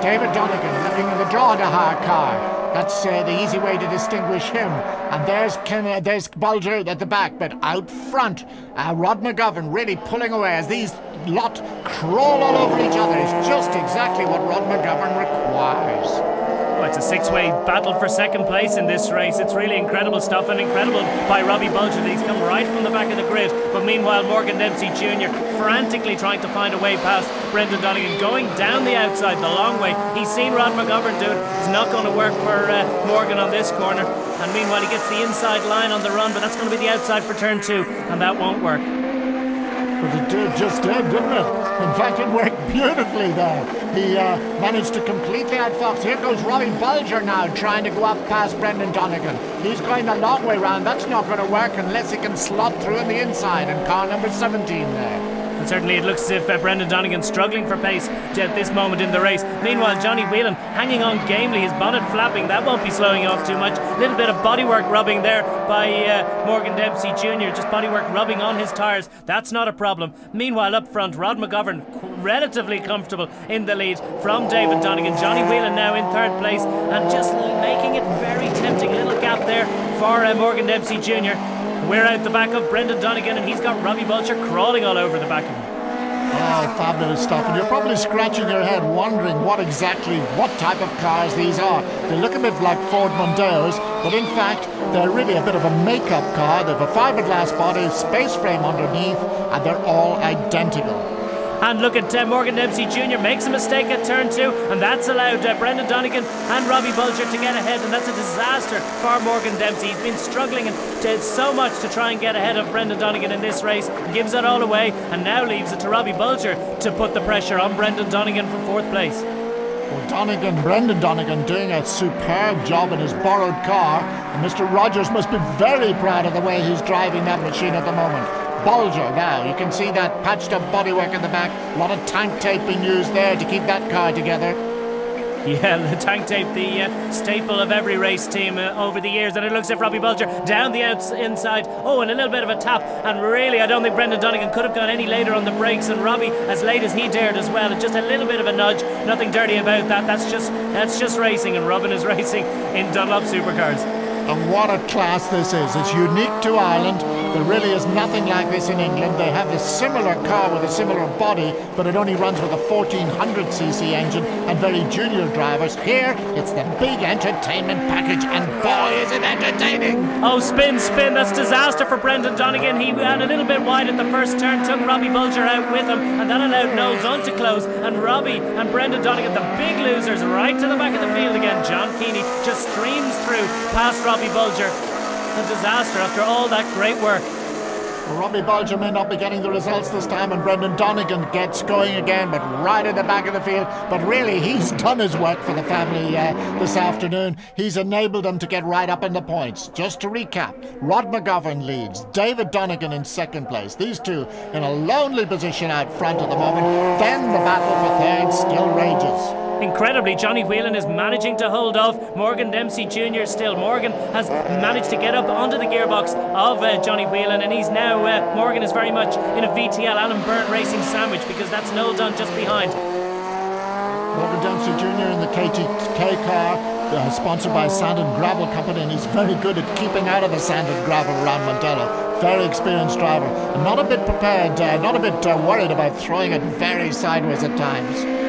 Speaker 12: David Donegan looking at the Drogheda Hire car. That's uh, the easy way to distinguish him. And there's Ken, uh, there's Bulger at the back, but out front, uh, Rod McGovern really pulling away as these lot crawl all over each other. It's just exactly what Rod McGovern requires.
Speaker 1: Well, it's a six-way battle for second place in this race. It's really incredible stuff and incredible by Robbie Bulger he's come right from the back of the grid. But meanwhile, Morgan Dempsey Jr. frantically trying to find a way past Brendan Donegan, going down the outside the long way. He's seen Rod McGovern do it. It's not going to work for uh, Morgan on this corner. And meanwhile, he gets the inside line on the run, but that's going to be the outside for turn two, and that won't work.
Speaker 12: But it did, just did, didn't it? In fact, it worked beautifully there. He uh, managed to completely outfox. Here goes Robbie Bulger now trying to go up past Brendan Donegan. He's going the long way round. That's not going to work unless he can slot through on the inside. And car number 17 there.
Speaker 1: Certainly it looks as if uh, Brendan Donegan struggling for pace at this moment in the race. Meanwhile, Johnny Whelan hanging on gamely, his bonnet flapping. That won't be slowing off too much. A little bit of bodywork rubbing there by uh, Morgan Dempsey Jr. Just bodywork rubbing on his tyres. That's not a problem. Meanwhile, up front, Rod McGovern relatively comfortable in the lead from David Donegan. Johnny Whelan now in third place and just making it very tempting. Little gap there for uh, Morgan Dempsey Jr. We're out the back of Brendan Donegan and he's got Robbie Bulger crawling all over the back of him.
Speaker 12: Oh, fabulous stuff. And you're probably scratching your head wondering what exactly, what type of cars these are. They look a bit like Ford Mondeos, but in fact, they're really a bit of a makeup car. They have a fiberglass body, space frame underneath, and they're all identical.
Speaker 1: And look at uh, Morgan Dempsey Jr. makes a mistake at turn two, and that's allowed uh, Brendan Donegan and Robbie Bulger to get ahead, and that's a disaster for Morgan Dempsey. He's been struggling and did so much to try and get ahead of Brendan Donegan in this race, gives it all away, and now leaves it to Robbie Bulger to put the pressure on Brendan Donegan for fourth place.
Speaker 12: Well, Donegan, Brendan Donegan, doing a superb job in his borrowed car, and Mr. Rogers must be very proud of the way he's driving that machine at the moment. Bulger now. You can see that patched up bodywork in the back. A lot of tank tape being used there to keep that car together.
Speaker 1: Yeah, the tank tape, the uh, staple of every race team uh, over the years. And it looks like Robbie Bulger down the outs- inside. Oh, and a little bit of a tap. And really, I don't think Brendan Donegan could have gone any later on the brakes. And Robbie, as late as he dared as well, just a little bit of a nudge. Nothing dirty about that. That's just that's just racing. And Robin is racing in Dunlop supercars.
Speaker 12: And what a class this is. It's unique to Ireland. There really is nothing like this in England. They have a similar car with a similar body, but it only runs with a 1400cc engine and very junior drivers. Here, it's the big entertainment package, and boy, is it entertaining!
Speaker 1: Oh, spin, spin. That's disaster for Brendan Donegan. He ran a little bit wide at the first turn, took Robbie Bulger out with him, and that allowed Noel Dunne to close. And Robbie and Brendan Donegan, the big losers, right to the back of the field again. John Keeney just streams through past Robbie. Robbie Bulger. A disaster after all that great work.
Speaker 12: Robbie Bulger may not be getting the results this time, and Brendan Donegan gets going again, but right in the back of the field. But really, he's done his work for the family uh, this afternoon. He's enabled them to get right up in the points. Just to recap, Rod McGovern leads, David Donegan in second place. These two in a lonely position out front at the moment. Then the battle for third still rages.
Speaker 1: Incredibly, Johnny Whelan is managing to hold off Morgan Dempsey Jr. still. Morgan has managed to get up onto the gearbox of uh, Johnny Whelan, and he's now, uh, Morgan is very much in a VTL Alan Byrne racing sandwich because that's Noel Dunne just behind.
Speaker 12: Morgan Dempsey Jr. in the KTK car, uh, sponsored by Sand and Gravel Company, and he's very good at keeping out of the sand and gravel around Mondello. Very experienced driver, and not a bit prepared, uh, not a bit uh, worried about throwing it very sideways at times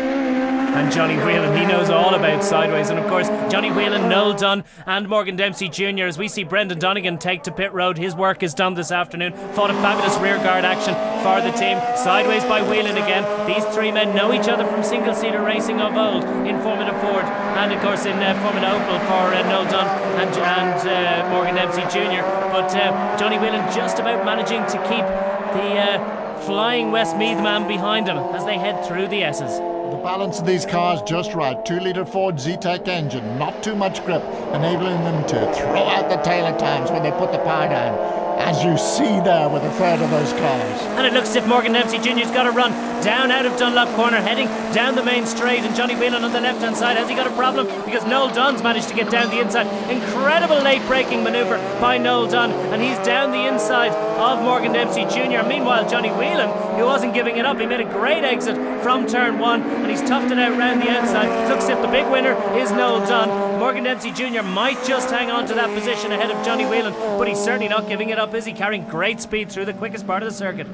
Speaker 1: and Johnny Whelan. He knows all about sideways. And of course, Johnny Whelan, Noel Dunne, and Morgan Dempsey Jr. As we see Brendan Donegan take to pit road, his work is done this afternoon. Fought a fabulous rear guard action for the team. Sideways by Whelan again. These three men know each other from single seater racing of old in Formula Ford and of course in uh, Formula Opel for uh, Noel Dunne and, and uh, Morgan Dempsey Jr. But uh, Johnny Whelan just about managing to keep the uh, flying Westmeath man behind him as they head through the S's.
Speaker 12: The balance of these cars just right. 2 litre Ford Zetec engine, not too much grip, enabling them to throw out the tail at times when they put the power down. As you see there with a third of those cars.
Speaker 1: And it looks as if Morgan Dempsey Jr.'s got a run down out of Dunlop Corner, heading down the main straight. And Johnny Whelan on the left hand side. Has he got a problem? Because Noel Dunne's managed to get down the inside. Incredible late braking manoeuvre by Noel Dunne. And he's down the inside of Morgan Dempsey Jr. Meanwhile, Johnny Whelan, who wasn't giving it up, he made a great exit from turn one and he's toughed it out round the outside. Looks as if the big winner is Noel Dunne. Morgan Dempsey Jr. might just hang on to that position ahead of Johnny Whelan, but he's certainly not giving it up, he? Carrying great speed through the quickest part of the circuit.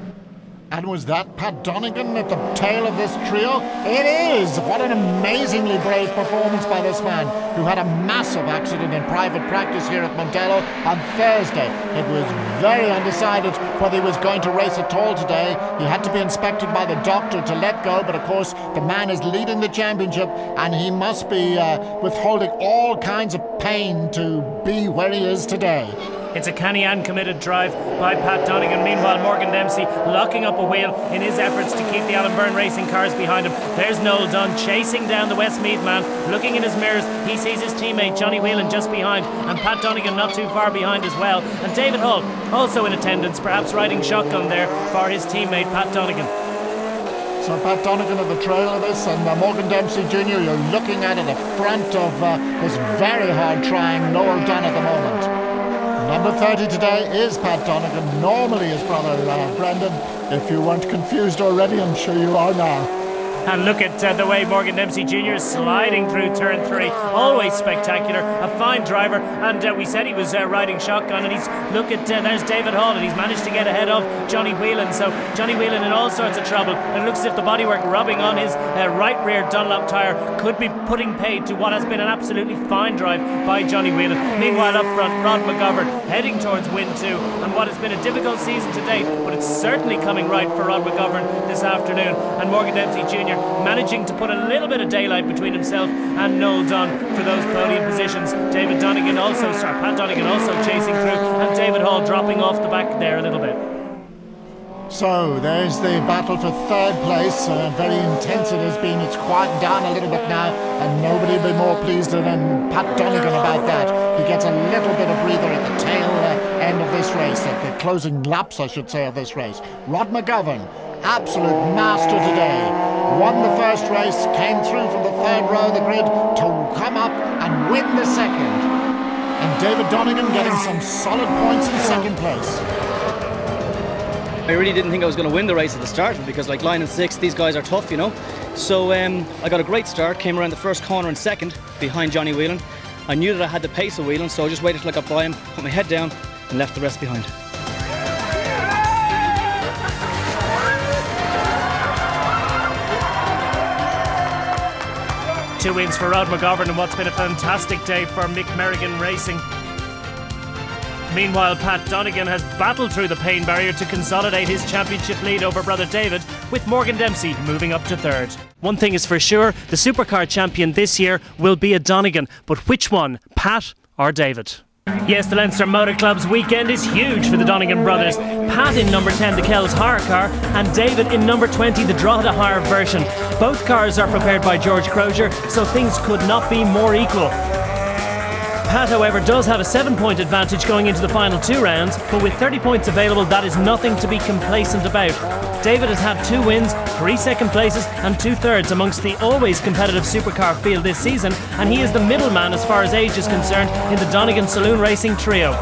Speaker 12: And was that Pat Donegan at the tail of this trio? It is! What an amazingly brave performance by this man, who had a massive accident in private practice here at Mondello on Thursday. It was very undecided whether he was going to race at all today. He had to be inspected by the doctor to let go, but of course, the man is leading the championship, and he must be uh, withholding all kinds of pain to be where he is today.
Speaker 1: It's a canny and committed drive by Pat Donegan. Meanwhile, Morgan Dempsey locking up a wheel in his efforts to keep the Alan Byrne racing cars behind him. There's Noel Dunne chasing down the Westmeath man, looking in his mirrors. He sees his teammate Johnny Whelan just behind, and Pat Donegan not too far behind as well. And David Hall also in attendance, perhaps riding shotgun there for his teammate Pat Donegan.
Speaker 12: So Pat Donegan at the trail of this, and uh, Morgan Dempsey Jr. You're looking at at the front of uh, this very hard trying Noel Dunne at the moment. Number 30 today is Pat Donegan, normally his brother uh, Brendan. If you weren't confused already, I'm sure you are now.
Speaker 1: And look at uh, the way Morgan Dempsey Jr. is sliding through turn three. Always spectacular. A fine driver. And uh, we said he was uh, riding shotgun. And he's, look at, uh, there's David Hall. And he's managed to get ahead of Johnny Whelan. So Johnny Whelan in all sorts of trouble. And it looks as if the bodywork rubbing on his uh, right rear Dunlop tyre could be putting paid to what has been an absolutely fine drive by Johnny Whelan. Meanwhile, up front, Rod McGovern heading towards win two. And what has been a difficult season to date, but it's certainly coming right for Rod McGovern this afternoon. And Morgan Dempsey Jr managing to put a little bit of daylight between himself and Noel Dunne for those podium positions. David Donegan also, sorry, Pat Donegan also chasing through, and David Hall dropping off the back there a little bit.
Speaker 12: So there's the battle for third place. Uh, very intense it has been. It's quieted down a little bit now, and nobody will be more pleased than Pat Donegan about that. He gets a little bit of breather at the tail uh, end of this race, at the closing laps, I should say, of this race. Rod McGovern absolute master today. Won the first race, came through from the third row of the grid to come up and win the second. And David Donegan getting some solid points in second place.
Speaker 11: I really didn't think I was going to win the race at the start because, like line and six, these guys are tough, you know. So um, I got a great start, came around the first corner in second behind Johnny Whelan. I knew that I had the pace of Whelan, so I just waited till I got by him, put my head down, and left the rest behind.
Speaker 1: Two wins for Rod McGovern and what's been a fantastic day for Mick Merrigan Racing. Meanwhile, Pat Donegan has battled through the pain barrier to consolidate his championship lead over brother David, with Morgan Dempsey moving up to third. One thing is for sure the supercar champion this year will be a Donegan, but which one, Pat or David? Yes, the Leinster Motor Club's weekend is huge for the Donegan brothers. Pat in number 10, the Kells Hire car, and David in number 20, the Drogheda Hire version. Both cars are prepared by George Crozier, so things could not be more equal. Pat, however, does have a seven point advantage going into the final two rounds, but with 30 points available, that is nothing to be complacent about. David has had two wins, three second places, and two thirds amongst the always competitive supercar field this season, and he is the middleman as far as age is concerned in the Donegan Saloon Racing Trio.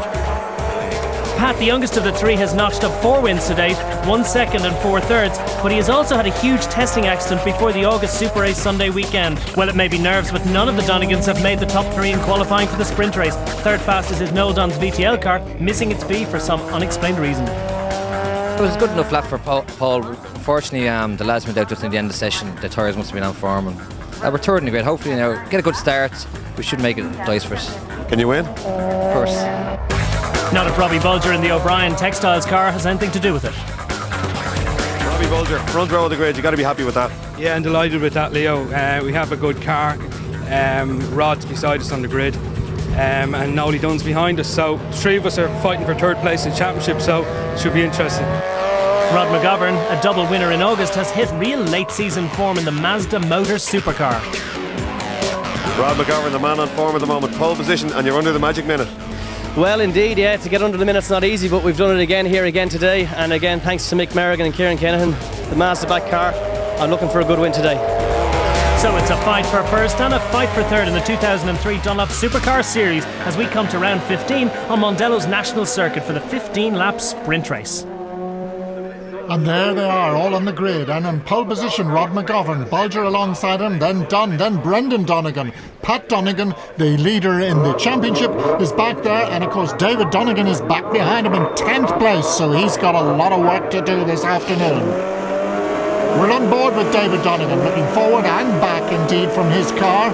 Speaker 1: Pat, the youngest of the three, has notched up four wins to date, one second and four thirds, but he has also had a huge testing accident before the August Super Race Sunday weekend. Well, it may be nerves, but none of the Donegans have made the top three in qualifying for the sprint race. Third fastest is Noel Dunne's VTL car, missing its B for some unexplained reason.
Speaker 4: It was a good enough lap for Paul. Unfortunately, um, the lads went out just in the end of the session. The tyres must have been on form. And, uh, we're third in the grid. Hopefully, you know, get a good start. We should make it nice for us.
Speaker 3: Can you win?
Speaker 4: Of course.
Speaker 1: Not if Robbie Bulger in the O'Brien Textiles car has anything to do with it.
Speaker 3: Robbie Bulger, front row of the grid, you got to be happy with that.
Speaker 14: Yeah, I'm delighted with that, Leo. Uh, we have a good car. Um, Rod's beside us on the grid. Um, and Nolly Dunne's behind us. So three of us are fighting for third place in the championship, so it should be interesting.
Speaker 1: Rod McGovern, a double winner in August, has hit real late season form in the Mazda Motor Supercar.
Speaker 3: Rod McGovern, the man on form at the moment, pole position, and you're under the magic minute.
Speaker 11: Well, indeed, yeah, to get under the minute's not easy, but we've done it again here again today. And again, thanks to Mick Merrigan and Kieran Kinahan, the master back car. I'm looking for a good win today.
Speaker 1: So it's a fight for first and a fight for third in the 2003 Dunlop Supercar Series as we come to round 15 on Mondello's National Circuit for the 15 lap sprint race.
Speaker 12: And there they are, all on the grid. And in pole position, Rod McGovern. Bulger alongside him, then Dunne, then Brendan Donegan. Pat Donegan, the leader in the championship, is back there. And of course, David Donegan is back behind him in 10th place. So he's got a lot of work to do this afternoon. We're on board with David Donegan, looking forward and back indeed from his car.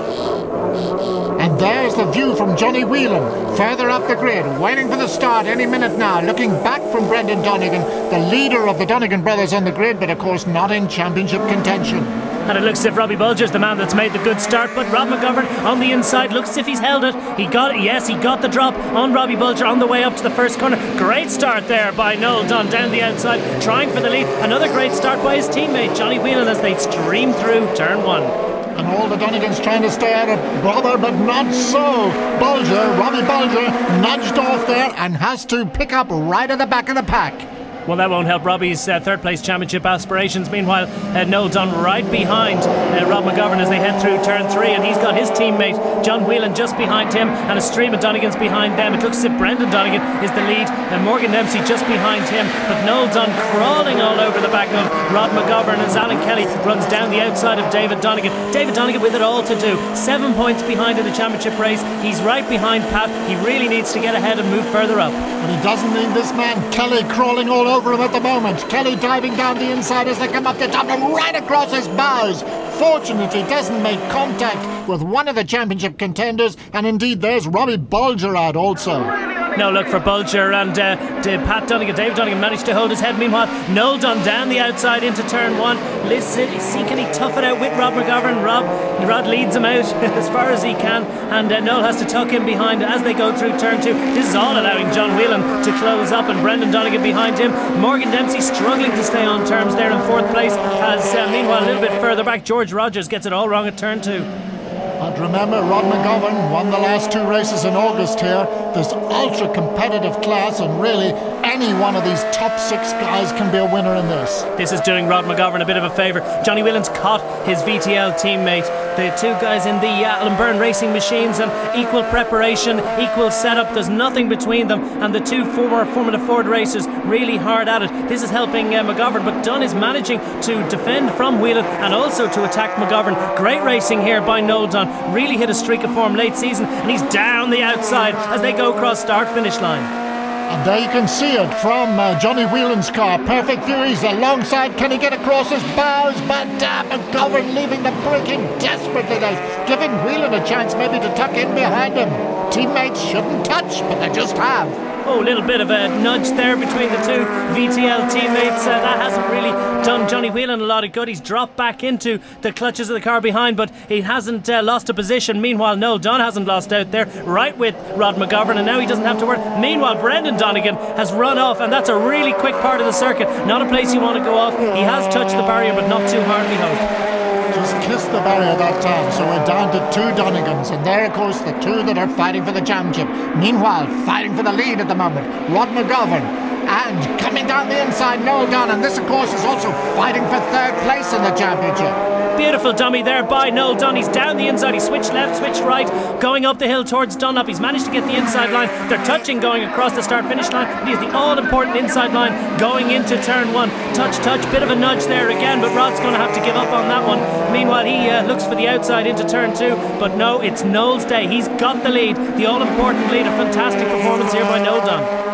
Speaker 12: And there's the view from Johnny Whelan, further up the grid, waiting for the start any minute now, looking back from Brendan Donegan, the leader of the Donegan brothers on the grid, but of course not in championship contention.
Speaker 1: And it looks as if Robbie Bulger's the man that's made the good start, but Rob McGovern on the inside looks as if he's held it. He got it, yes, he got the drop on Robbie Bulger on the way up to the first corner. Great start there by Noel Dunne down the outside, trying for the lead. Another great start by his teammate Johnny Whelan as they stream through turn one.
Speaker 12: And all the Donegans trying to stay out of bother, but not so. Bulger, Robbie Bulger, nudged off there and has to pick up right at the back of the pack.
Speaker 1: Well, that won't help Robbie's uh, third place championship aspirations. Meanwhile, uh, Noel Dunne right behind uh, Rob McGovern as they head through turn three, and he's got his teammate John Whelan just behind him, and a stream of Donegans behind them. It looks as if Brendan Donegan is the lead, and Morgan Dempsey just behind him, but Noel Dunne crawling all over the back of Rob McGovern as Alan Kelly runs down the outside of David Donegan. David Donegan with it all to do. Seven points behind in the championship race. He's right behind Pat. He really needs to get ahead and move further up.
Speaker 12: And he doesn't need this man, Kelly, crawling all over him at the moment. Kelly diving down the inside as they come up the top and right across his bows. Fortunately, doesn't make contact with one of the championship contenders, and indeed, there's Robbie Bulger out also.
Speaker 1: No look for Bulger and uh, Pat Donegan. Dave Donegan managed to hold his head. Meanwhile, Noel Dunne down the outside into turn one. Listen, see can he tough it out with Rob McGovern? Rob Rod leads him out as far as he can, and uh, Noel has to tuck in behind as they go through turn two. This is all allowing John Whelan to close up, and Brendan Donegan behind him. Morgan Dempsey struggling to stay on terms there in fourth place. As uh, meanwhile, a little bit further back, George Rogers gets it all wrong at turn two.
Speaker 12: Remember, Rod McGovern won the last two races in August here. This ultra competitive class, and really any one of these top six guys can be a winner in this.
Speaker 1: This is doing Rod McGovern a bit of a favour. Johnny Whelan's caught his VTL teammate. The two guys in the uh, Alan Byrne racing machines and equal preparation, equal setup. There's nothing between them, and the two former Formula Ford racers really hard at it. This is helping uh, McGovern, but Dunne is managing to defend from Whelan and also to attack McGovern. Great racing here by Noel Dunne. Really hit a streak of form late season, and he's down the outside as they go across start finish line.
Speaker 12: There you can see it from uh, Johnny Whelan's car. Perfect. He's alongside. Can he get across his bows? But uh, McGovern leaving the braking desperately there, giving Whelan a chance maybe to tuck in behind him. Teammates shouldn't touch, but they just have.
Speaker 1: Oh, a little bit of a nudge there between the two VTL teammates. Uh, that hasn't really done Johnny Whelan a lot of good. He's dropped back into the clutches of the car behind, but he hasn't uh, lost a position. Meanwhile, Noel Dunne hasn't lost out there, right with Rod McGovern, and now he doesn't have to work. Meanwhile, Brendan Donegan has run off, and that's a really quick part of the circuit. Not a place you want to go off. He has touched the barrier, but not too hard, we hope
Speaker 12: just kissed the barrier that time. So we're down to two Donegans, and there, of course, the two that are fighting for the championship. Meanwhile, fighting for the lead at the moment, Rod McGovern. And coming down the inside, Noel Dunne. And this, of course, is also fighting for third place in the championship.
Speaker 1: Beautiful dummy there by Noel Dunne. He's down the inside. He switched left, switched right, going up the hill towards Dunlop. He's managed to get the inside line. They're touching going across the start finish line. But he's the all important inside line going into turn one. Touch, touch, bit of a nudge there again, but Rod's going to have to give up on that one. Meanwhile, he uh, looks for the outside into turn two, but no, it's Noel's day. He's got the lead, the all important lead. A fantastic performance here by Noel Dunne.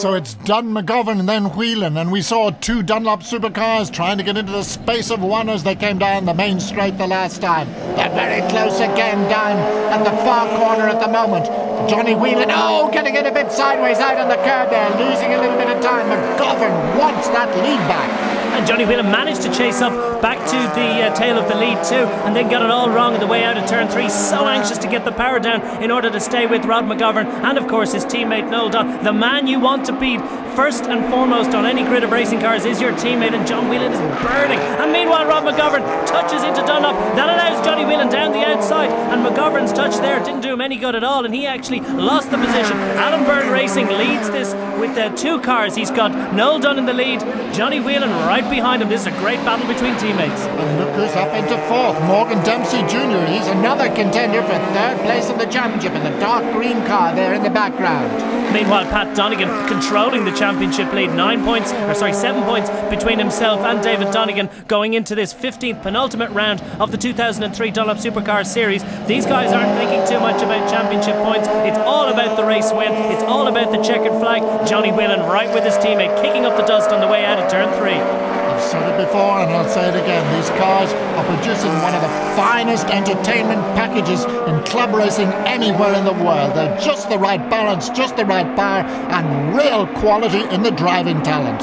Speaker 12: So it's Dunne, McGovern, and then Whelan. And we saw two Dunlop supercars trying to get into the space of one as they came down the main straight the last time. They're very close again down at the far corner at the moment. Johnny Whelan, oh, getting it a bit sideways out on the curb there, losing a little bit of time. McGovern wants that lead back.
Speaker 1: And Johnny Whelan managed to chase up back to the uh, tail of the lead too, and then got it all wrong on the way out of turn three. So anxious to get the power down in order to stay with Rod McGovern and, of course, his teammate Noel Dunne. The man you want to beat first and foremost on any grid of racing cars is your teammate, and John Whelan is burning. And meanwhile, Rod McGovern touches into Dunlop. That allows Johnny Whelan down the outside, and McGovern's touch there didn't do him any good at all, and he actually lost the position. Alan Byrne Racing leads this with uh, two cars. He's got Noel Dunne in the lead, Johnny Whelan right behind him. This is a great battle between teammates.
Speaker 12: And look who's up into fourth. Morgan Dempsey Jr. He's another contender for third place in the championship in the dark green car there in the background.
Speaker 1: Meanwhile, Pat Donegan controlling the championship lead, nine points, or sorry, seven points between himself and David Donegan going into this 15th penultimate round of the 2003 Dunlop Supercar Series. These guys aren't thinking too much about championship points. It's all about the race win. It's all about the checkered flag. Johnny Whelan right with his teammate, kicking up the dust on the way out of turn three.
Speaker 12: I've said it before and I'll say it again. These cars are producing one of the finest entertainment packages in club racing anywhere in the world. They're just the right balance, just the right power, and real quality in the driving talent.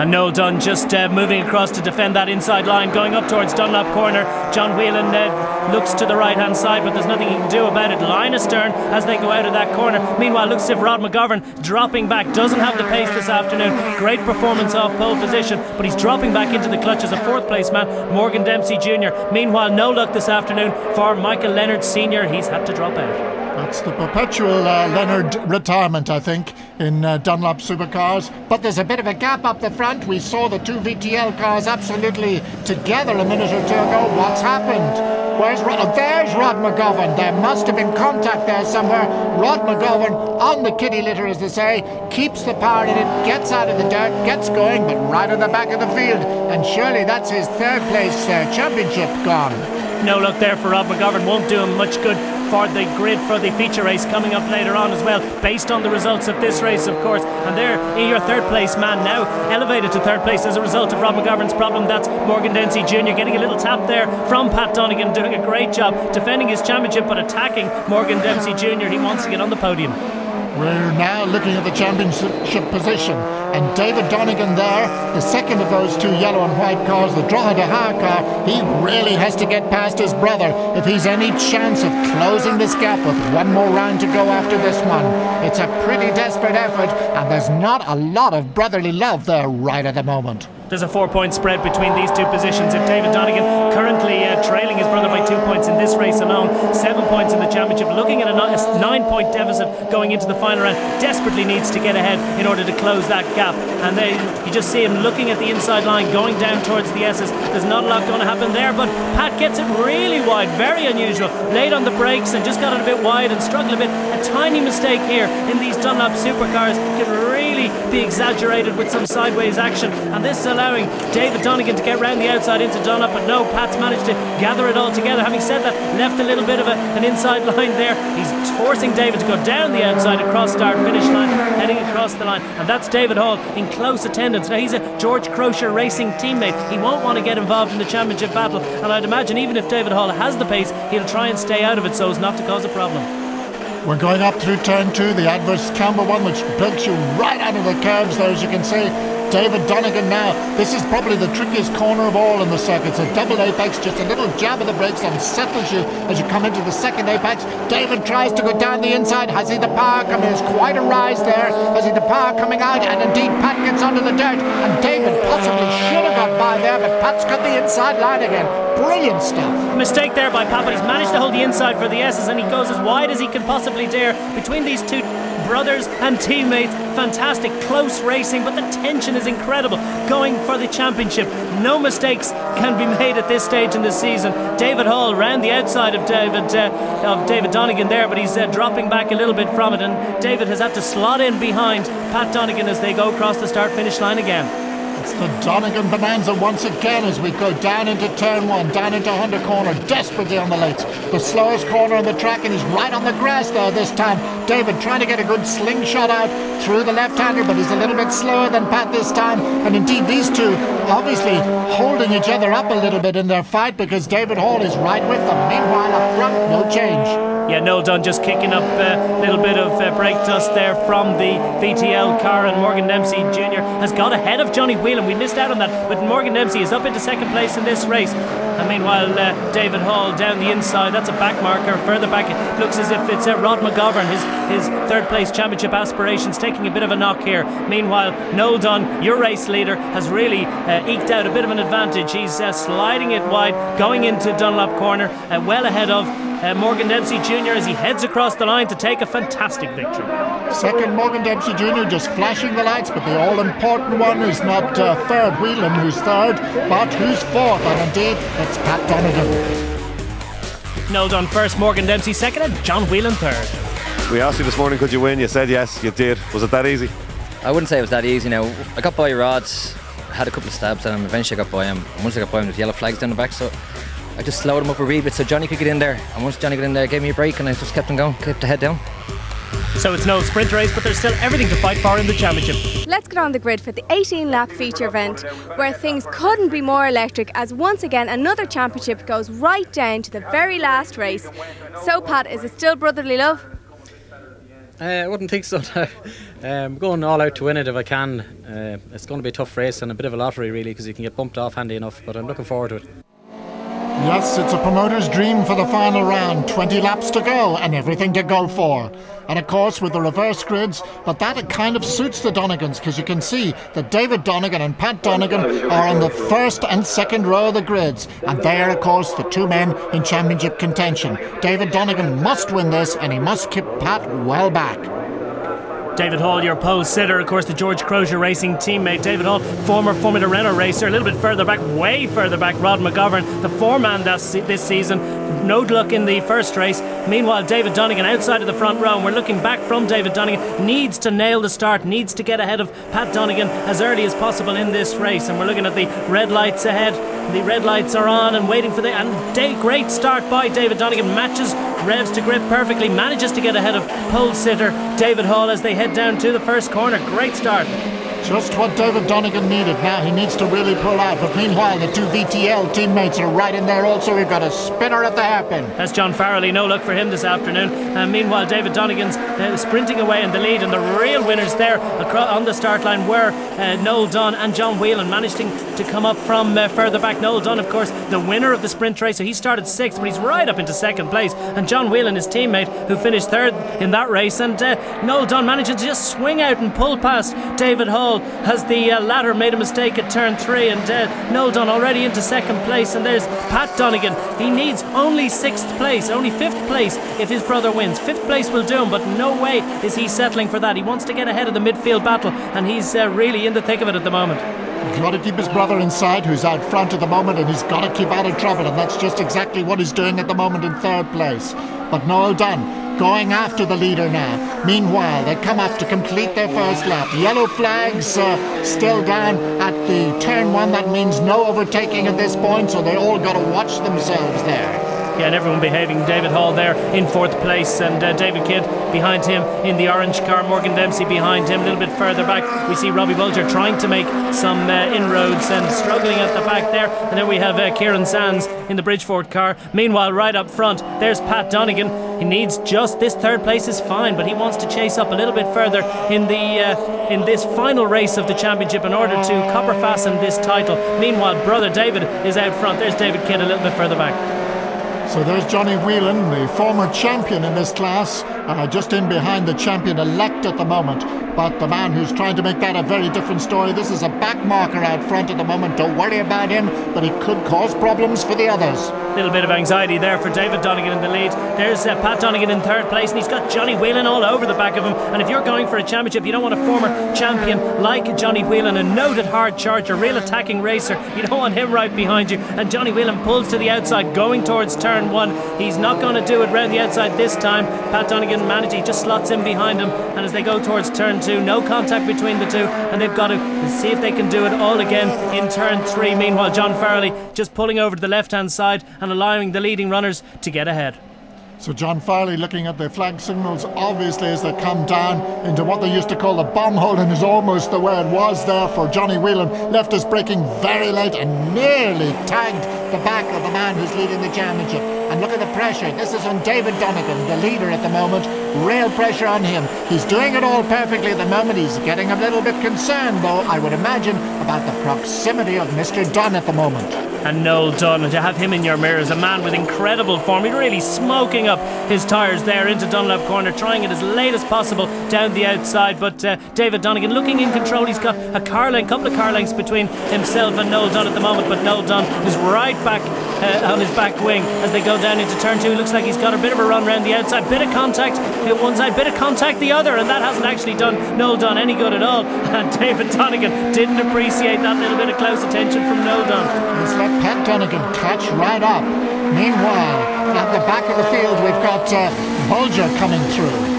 Speaker 1: And Noel Dunne just uh, moving across to defend that inside line, going up towards Dunlop corner. John Whelan uh, looks to the right hand side, but there's nothing he can do about it. Line astern as they go out of that corner. Meanwhile, looks as if Rod McGovern dropping back, doesn't have the pace this afternoon. Great performance off pole position, but he's dropping back into the clutch as a fourth place man, Morgan Dempsey Jr. Meanwhile, no luck this afternoon for Michael Leonard Sr. He's had to drop out.
Speaker 12: That's the perpetual uh, Leonard retirement, I think, in uh, Dunlop supercars. But there's a bit of a gap up the front. We saw the two VTL cars absolutely together a minute or two ago. What's happened? Where's Rod? Oh, there's Rod McGovern. There must have been contact there somewhere. Rod McGovern on the kitty litter, as they say, keeps the power in it, gets out of the dirt, gets going, but right on the back of the field. And surely that's his third place uh, championship gone.
Speaker 1: No luck there for Rob McGovern. Won't do him much good for the grid for the feature race coming up later on as well, based on the results of this race, of course. And there, your third place man now elevated to third place as a result of Rob McGovern's problem. That's Morgan Dempsey Jr. getting a little tap there from Pat Donegan, doing a great job defending his championship but attacking Morgan Dempsey Jr. He wants to get on the podium.
Speaker 12: We're now looking at the championship position, and David Donegan there, the second of those two yellow and white cars, the Drogheda Hire car, he really has to get past his brother if he's any chance of closing this gap with one more round to go after this one. It's a pretty desperate effort, and there's not a lot of brotherly love there right at the moment.
Speaker 1: There's a four point spread between these two positions. If David Donegan currently uh, trailing his brother by two points in this race alone, seven points in the championship, looking at a nine point deficit going into the final round, desperately needs to get ahead in order to close that gap. And you just see him looking at the inside line, going down towards the S's. There's not a lot going to happen there, but Pat gets it really wide, very unusual. Late on the brakes and just got it a bit wide and struggled a bit. A tiny mistake here in these Dunlop supercars can really be exaggerated with some sideways action, and this is allowing David Donegan to get round the outside into Dunlop, but no, Pat's managed to gather it all together. Having said that, left a little bit of a, an inside line there. He's forcing David to go down the outside across start finish line, heading across the line, and that's David Hall in close attendance. Now he's a George Crozier racing teammate. He won't want to get involved in the championship battle, and I'd imagine even if David Hall has the pace, he'll try and stay out of it so as not to cause a problem.
Speaker 12: We're going up through turn two, the adverse camber one, which breaks you right out of the curbs there, as you can see. David Donegan now. This is probably the trickiest corner of all in the circuit. A double apex, just a little jab of the brakes unsettles you as you come into the second apex. David tries to go down the inside. Has he the power coming? There's quite a rise there. Has he the power coming out? And indeed, Pat gets onto the dirt. And David possibly should have got by there, but Pat's got the inside line again. Brilliant stuff.
Speaker 1: Mistake there by Pat, but he's managed to hold the inside for the S's, and he goes as wide as he can possibly dare between these two brothers and teammates. Fantastic, close racing, but the tension is incredible. Going for the championship. No mistakes can be made at this stage in the season. David Hall ran the outside of David uh, of David Donegan there, but he's uh, dropping back a little bit from it, and David has had to slot in behind Pat Donegan as they go across the start finish line again.
Speaker 12: It's the Donegan Bonanza once again as we go down into turn one, down into Honda corner, desperately on the late. The slowest corner on the track, and he's right on the grass there this time. David trying to get a good slingshot out through the left-hander, but he's a little bit slower than Pat this time. And indeed, these two obviously holding each other up a little bit in their fight because David Hall is right with them. Meanwhile, up front, no change.
Speaker 1: Yeah, Noel Dunne just kicking up a little bit of uh, brake dust there from the VTL car, and Morgan Dempsey Jr. has got ahead of Johnny Whelan. We missed out on that, but Morgan Dempsey is up into second place in this race. And meanwhile, uh, David Hall down the inside, that's a back marker. Further back, it looks as if it's uh, Rod McGovern, his, his third place championship aspirations, taking a bit of a knock here. Meanwhile, Noel Dunne, your race leader, has really uh, eked out a bit of an advantage. He's uh, sliding it wide, going into Dunlop corner, uh, well ahead of uh, Morgan Dempsey Jr. as he heads across the line to take a fantastic victory.
Speaker 12: Second, Morgan Dempsey Jr. just flashing the lights, but the all important one is not uh, third Whelan, who's third, but who's fourth, and indeed it's Pat Donegan.
Speaker 1: Noel Dunne first, Morgan Dempsey second, and John Whelan third.
Speaker 3: We asked you this morning, could you win? You said yes, you did. Was it that easy?
Speaker 4: I wouldn't say it was that easy. Now I got by rods, had a couple of stabs at him. Eventually, I got by him. And once I got by him, there's yellow flags down the back, so I just slowed him up a wee bit so Johnny could get in there. And once Johnny got in there, gave me a break, and I just kept him going, kept the head down.
Speaker 1: So it's no sprint race, but there's still everything to fight for in the championship.
Speaker 2: Let's get on the grid for the 18 lap feature event where things couldn't be more electric as once again another championship goes right down to the very last race. So, Pat, is it still brotherly love?
Speaker 5: Uh, I wouldn't think so. um, going all out to win it if I can. Uh, it's going to be a tough race and a bit of a lottery, really, because you can get bumped off handy enough. But I'm looking forward to it.
Speaker 12: Yes, it's a promoter's dream for the final round. 20 laps to go and everything to go for. And of course, with the reverse grids, but that it kind of suits the Donegans because you can see that David Donegan and Pat Donegan are on the first and second row of the grids. And they are, of course, the two men in championship contention. David Donegan must win this and he must keep Pat well back.
Speaker 1: David Hall, your pole sitter, of course, the George Crozier Racing teammate. David Hall, former Formula Renault racer, a little bit further back, way further back. Rod McGovern, the foreman this, this season, no luck in the first race. Meanwhile, David Donegan outside of the front row, and we're looking back from David Donegan. Needs to nail the start, needs to get ahead of Pat Donegan as early as possible in this race. And we're looking at the red lights ahead. The red lights are on and waiting for the and day, great start by David Donegan. Matches revs to grip perfectly, manages to get ahead of pole sitter David Hall as they head down to the first corner. Great start.
Speaker 12: Just what David Donegan needed. Now he needs to really pull out. But meanwhile, the two VTL teammates are right in there also. We've got a spinner at the hairpin.
Speaker 1: That's John Farrelly. No luck for him this afternoon. And meanwhile, David Donegan's uh, sprinting away in the lead. And the real winners there across, on the start line were uh, Noel Dunne and John Whelan, managing to come up from uh, further back. Noel Dunne, of course, the winner of the sprint race. So he started sixth, but he's right up into second place. And John Whelan, his teammate, who finished third in that race. And uh, Noel Dunne managing to just swing out and pull past David Hall as the uh, latter made a mistake at turn three. And uh, Noel Dunne already into second place. And there's Pat Donegan. He needs only sixth place, only fifth place if his brother wins. Fifth place will do him, but no way is he settling for that. He wants to get ahead of the midfield battle, and he's uh, really in the thick of it at the moment.
Speaker 12: He's got to keep his brother inside, who's out front at the moment, and he's got to keep out of trouble, and that's just exactly what he's doing at the moment in third place. But Noel Dunne going after the leader now. Meanwhile, they come up to complete their first lap. Yellow flags uh, still down at the turn one. That means no overtaking at this point, so they all got to watch themselves there.
Speaker 1: Yeah, and everyone behaving. David Hall there in fourth place, and uh, David Kidd behind him in the orange car. Morgan Dempsey behind him. A little bit further back, we see Robbie Bulger trying to make some uh, inroads and struggling at the back there. And then we have uh, Kieran Sands in the Bridgeford car. Meanwhile, right up front, there's Pat Donegan. He needs just this third place is fine, but he wants to chase up a little bit further in the uh, in this final race of the championship in order to copper fasten this title. Meanwhile, brother David is out front. There's David Kidd a little bit further back.
Speaker 12: So there's Johnny Whelan, the former champion in this class, uh, just in behind the champion elect at the moment. But the man who's trying to make that a very different story, this is a back marker out front at the moment. Don't worry about him, but he could cause problems for the others.
Speaker 1: A Little bit of anxiety there for David Donegan in the lead. There's uh, Pat Donegan in third place, and he's got Johnny Whelan all over the back of him. And if you're going for a championship, you don't want a former champion like Johnny Whelan, a noted hard charger, real attacking racer. You don't want him right behind you. And Johnny Whelan pulls to the outside, going towards turn one. He's not going to do it round the outside this time. Pat Donegan managed, he just slots in behind him. And as they go towards turn two, no contact between the two, and they've got to see if they can do it all again in turn three. Meanwhile, John Farrelly just pulling over to the left hand side and allowing the leading runners to get ahead.
Speaker 12: So John Farrelly looking at the flag signals obviously as they come down into what they used to call the bomb hole and is almost the way it was there for Johnny Whelan. Left us braking very late and nearly tagged the back of the man who's leading the championship. And look at the pressure. This is on David Donegan, the leader at the moment. Real pressure on him. He's doing it all perfectly at the moment. He's getting a little bit concerned, though, I would imagine, about the proximity of Mr. Dunne at the moment
Speaker 1: and Noel Dunne. To have him in your mirrors, a man with incredible form. He's really smoking up his tyres there into Dunlop corner, trying it as late as possible down the outside. But uh, David Donegan looking in control. He's got a car length, couple of car lengths between himself and Noel Dunne at the moment. But Noel Dunne is right back uh, on his back wing as they go down into turn two. Looks like he's got a bit of a run around the outside, bit of contact at one side, bit of contact the other, and that hasn't actually done Noel Dunne any good at all. And David Donegan didn't appreciate that little bit of close attention from Noel Dunne.
Speaker 12: Let's let Pat Donegan catch right up. Meanwhile, at the back of the field, we've got uh, Bolger coming through.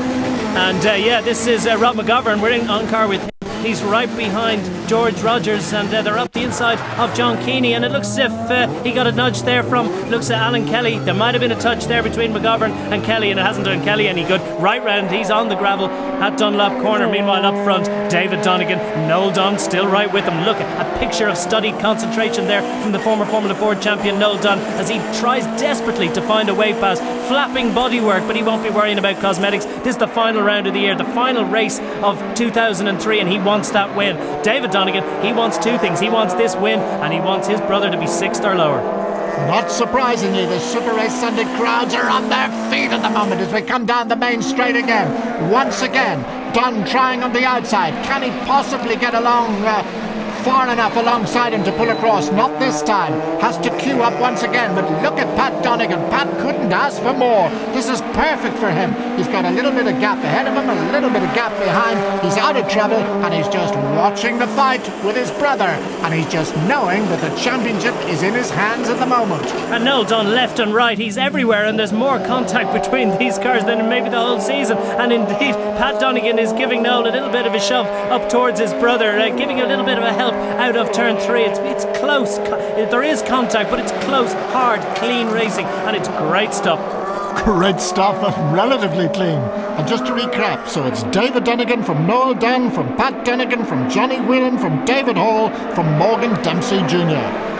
Speaker 1: And uh, yeah, this is uh, Rob McGovern. We're in on car with him. He's right behind George Rogers, and uh, they're up the inside of John Keeney. And it looks as if uh, he got a nudge there from looks at Alan Kelly. There might have been a touch there between McGovern and Kelly, and it hasn't done Kelly any good. Right round, he's on the gravel at Dunlop corner. Meanwhile, up front, David Donegan, Noel Dunne still right with him. Look, a picture of studied concentration there from the former Formula Ford champion Noel Dunne as he tries desperately to find a way past flapping bodywork, but he won't be worrying about cosmetics. This is the final round of the year, the final race of 2003, and he wants that win. David Donegan, he wants two things. He wants this win, and he wants his brother to be sixth or lower.
Speaker 12: Not surprisingly, the Super Race Sunday crowds are on their feet at the moment as we come down the main straight again. Once again, Dunne trying on the outside. Can he possibly get along uh, far enough alongside him to pull across. Not this time. Has to queue up once again. But look at Pat Donegan. Pat couldn't ask for more. This is perfect for him. He's got a little bit of gap ahead of him, a little bit of gap behind. He's out of trouble and he's just watching the fight with his brother. And he's just knowing that the championship is in his hands at the moment.
Speaker 1: And Noel Dunne left and right. He's everywhere and there's more contact between these cars than maybe the whole season. And indeed, Pat Donegan is giving Noel a little bit of a shove up towards his brother, uh, giving a little bit of a help out of turn three. It's, it's close. There is contact, but it's close, hard, clean racing, and it's great stuff.
Speaker 12: Great stuff and relatively clean. And just to recap, so it's David Donegan from Noel Dunne, from Pat Donegan, from Johnny Whelan, from David Hall, from Morgan Dempsey Jr.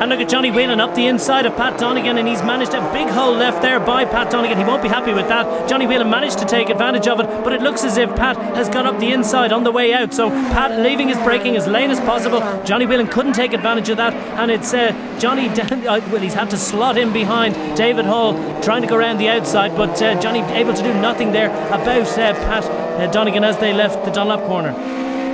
Speaker 1: And look at Johnny Whelan up the inside of Pat Donegan, and he's managed a big hole left there by Pat Donegan. He won't be happy with that. Johnny Whelan managed to take advantage of it, but it looks as if Pat has got up the inside on the way out. So Pat leaving his braking as late as possible. Johnny Whelan couldn't take advantage of that, and it's uh, Johnny. Uh, well, he's had to slot in behind David Hall, trying to go around the outside, but uh, Johnny able to do nothing there about uh, Pat uh, Donegan as they left the Dunlop corner.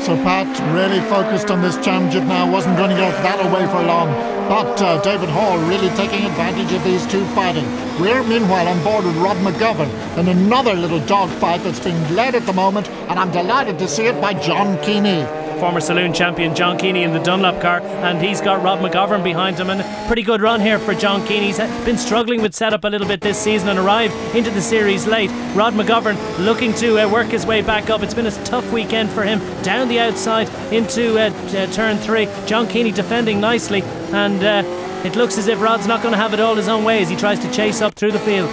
Speaker 12: So Pat really focused on this championship now, wasn't going to get that away for long. But uh, David Hall really taking advantage of these two fighting. We're meanwhile on board with Rod McGovern in another little dogfight that's being led at the moment, and I'm delighted to see it by John Keeney
Speaker 1: former saloon champion John Keeney in the Dunlop car, and he's got Rob McGovern behind him. And a pretty good run here for John Keeney. He's been struggling with setup a little bit this season and arrived into the series late. Rod McGovern looking to uh, work his way back up. It's been a tough weekend for him. Down the outside into uh, uh, turn three. John Keeney defending nicely, and uh, it looks as if Rod's not going to have it all his own way as he tries to chase up through the field.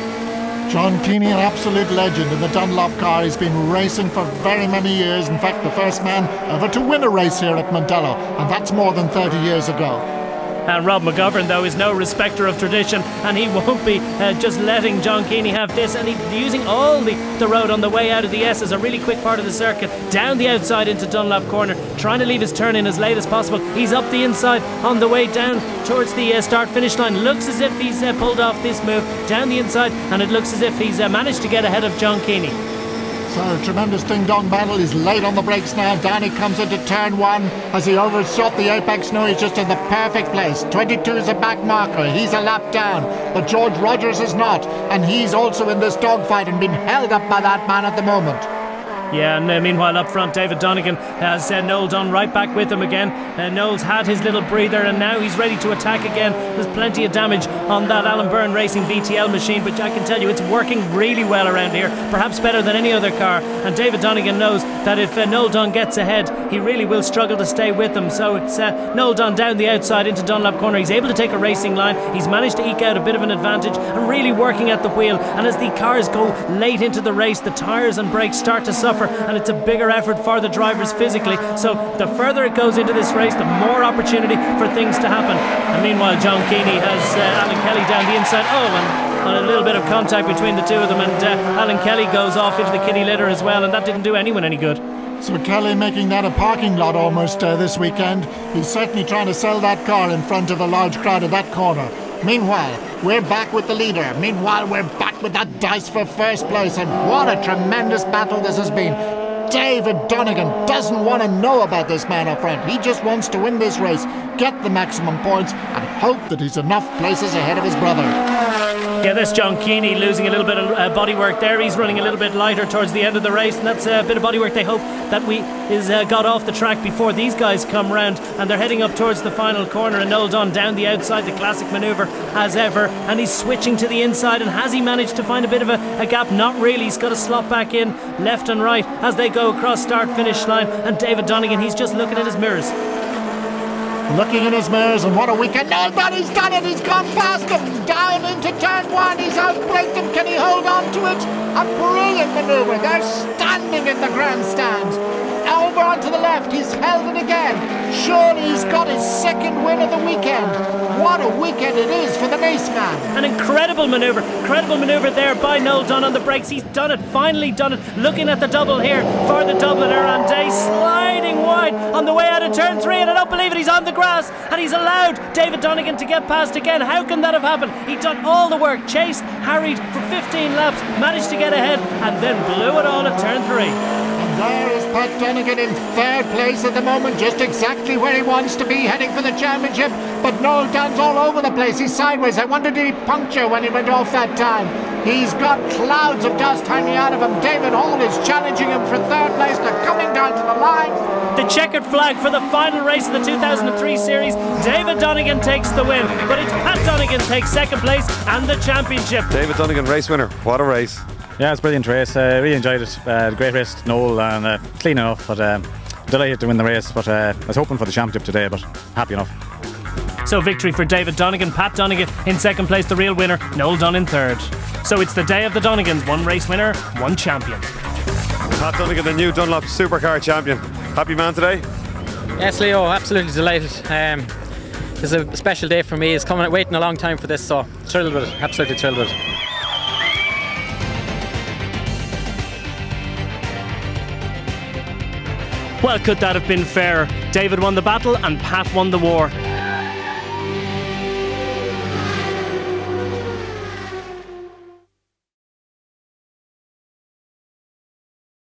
Speaker 12: John Keeney, an absolute legend in the Dunlop car. He's been racing for very many years. In fact, the first man ever to win a race here at Mondello, and that's more than 30 years ago.
Speaker 1: And Rob McGovern, though, is no respecter of tradition, and he won't be uh, just letting John Keeney have this. And he's using all the, the road on the way out of the S as a really quick part of the circuit, down the outside into Dunlop corner, trying to leave his turn in as late as possible. He's up the inside on the way down towards the uh, start finish line. Looks as if he's uh, pulled off this move down the inside, and it looks as if he's uh, managed to get ahead of John Keeney.
Speaker 12: So a tremendous ding-dong battle. He's late on the brakes now. Danny comes into turn one. As he overshot the apex, no, he's just in the perfect place. 22 is a back marker. He's a lap down. But George Rogers is not. And he's also in this dogfight and been held up by that man at the moment.
Speaker 1: Yeah, and uh, meanwhile up front, David Donegan has uh, Noel Dunne right back with him again. Uh, Noel's had his little breather and now he's ready to attack again. There's plenty of damage on that Alan Byrne Racing VTL machine, but I can tell you it's working really well around here, perhaps better than any other car. And David Donegan knows that if uh, Noel Dunne gets ahead, he really will struggle to stay with him. So it's uh, Noel Dunne down the outside into Dunlop corner. He's able to take a racing line. He's managed to eke out a bit of an advantage and really working at the wheel. And as the cars go late into the race, the tyres and brakes start to suffer and it's a bigger effort for the drivers physically. So the further it goes into this race, the more opportunity for things to happen. And meanwhile, John Keeney has uh, Alan Kelly down the inside. Oh, and on a little bit of contact between the two of them, and uh, Alan Kelly goes off into the kitty litter as well, and that didn't do anyone any good.
Speaker 12: So Kelly making that a parking lot almost uh, this weekend. He's certainly trying to sell that car in front of a large crowd at that corner. Meanwhile, we're back with the leader. Meanwhile, we're back with that dice for first place. And what a tremendous battle this has been. David Donegan doesn't want to know about this man up front. He just wants to win this race, get the maximum points, and hope that he's enough places ahead of his brother.
Speaker 1: Yeah, there's John Keeney losing a little bit of uh, body work there. He's running a little bit lighter towards the end of the race, and that's a bit of body work they hope that we is uh, got off the track before these guys come round, and they're heading up towards the final corner. And Noel Dunne down the outside, the classic manoeuvre as ever, and he's switching to the inside. And has he managed to find a bit of a, a gap? Not really. He's got to slot back in left and right as they go across start finish line. And David Donegan, he's just looking at his mirrors.
Speaker 12: Looking in his mirrors, and what a weekend. No, but he's done it. He's gone past him. Down into turn one. He's outbraked him. Can he hold on to it? A brilliant manoeuvre. They're standing in the grandstands. Over onto the left. He's held it again. Surely he's got his second win of the weekend. What a weekend it is for the Nice man.
Speaker 1: An incredible manoeuvre. Incredible manoeuvre there by Noel Dunne on the brakes. He's done it. Finally done it. Looking at the double here for the Dubliner on Day sliding wide on the way out of turn three. And I don't believe it. He's on the grass and he's allowed David Donegan to get past again. How can that have happened? He'd done all the work. Chased, harried for 15 laps, managed to get ahead, and then blew it all at turn three.
Speaker 12: And there is Pat Donegan in third place at the moment, just exactly where he wants to be, heading for the championship. But Noel Dunne's all over the place. He's sideways. I wonder did he puncture when he went off that time? He's got clouds of dust hanging out of him. David Hall is challenging him for third place. They're coming down to the line.
Speaker 1: The checkered flag for the final race of the 2003 series. David Donegan takes the win, but it's Pat Donegan takes second place and the championship.
Speaker 3: David Donegan, race winner. What a race.
Speaker 13: Yeah, it's a brilliant race. Uh, really enjoyed it. Uh, great race, Noel, and uh, clean enough. But um, delighted to win the race. But uh, I was hoping for the championship today, but happy enough.
Speaker 1: So victory for David Donegan, Pat Donegan in second place, the real winner, Noel Dunne in third. So it's the day of the Donegans, one race winner, one champion.
Speaker 3: Pat Donegan, the new Dunlop Supercar champion. Happy man today?
Speaker 5: Yes, Leo, absolutely delighted. Um, it's a special day for me. It's coming, waiting a long time for this, so thrilled with it. Absolutely thrilled with it.
Speaker 1: Well, could that have been fair? David won the battle and Pat won the war.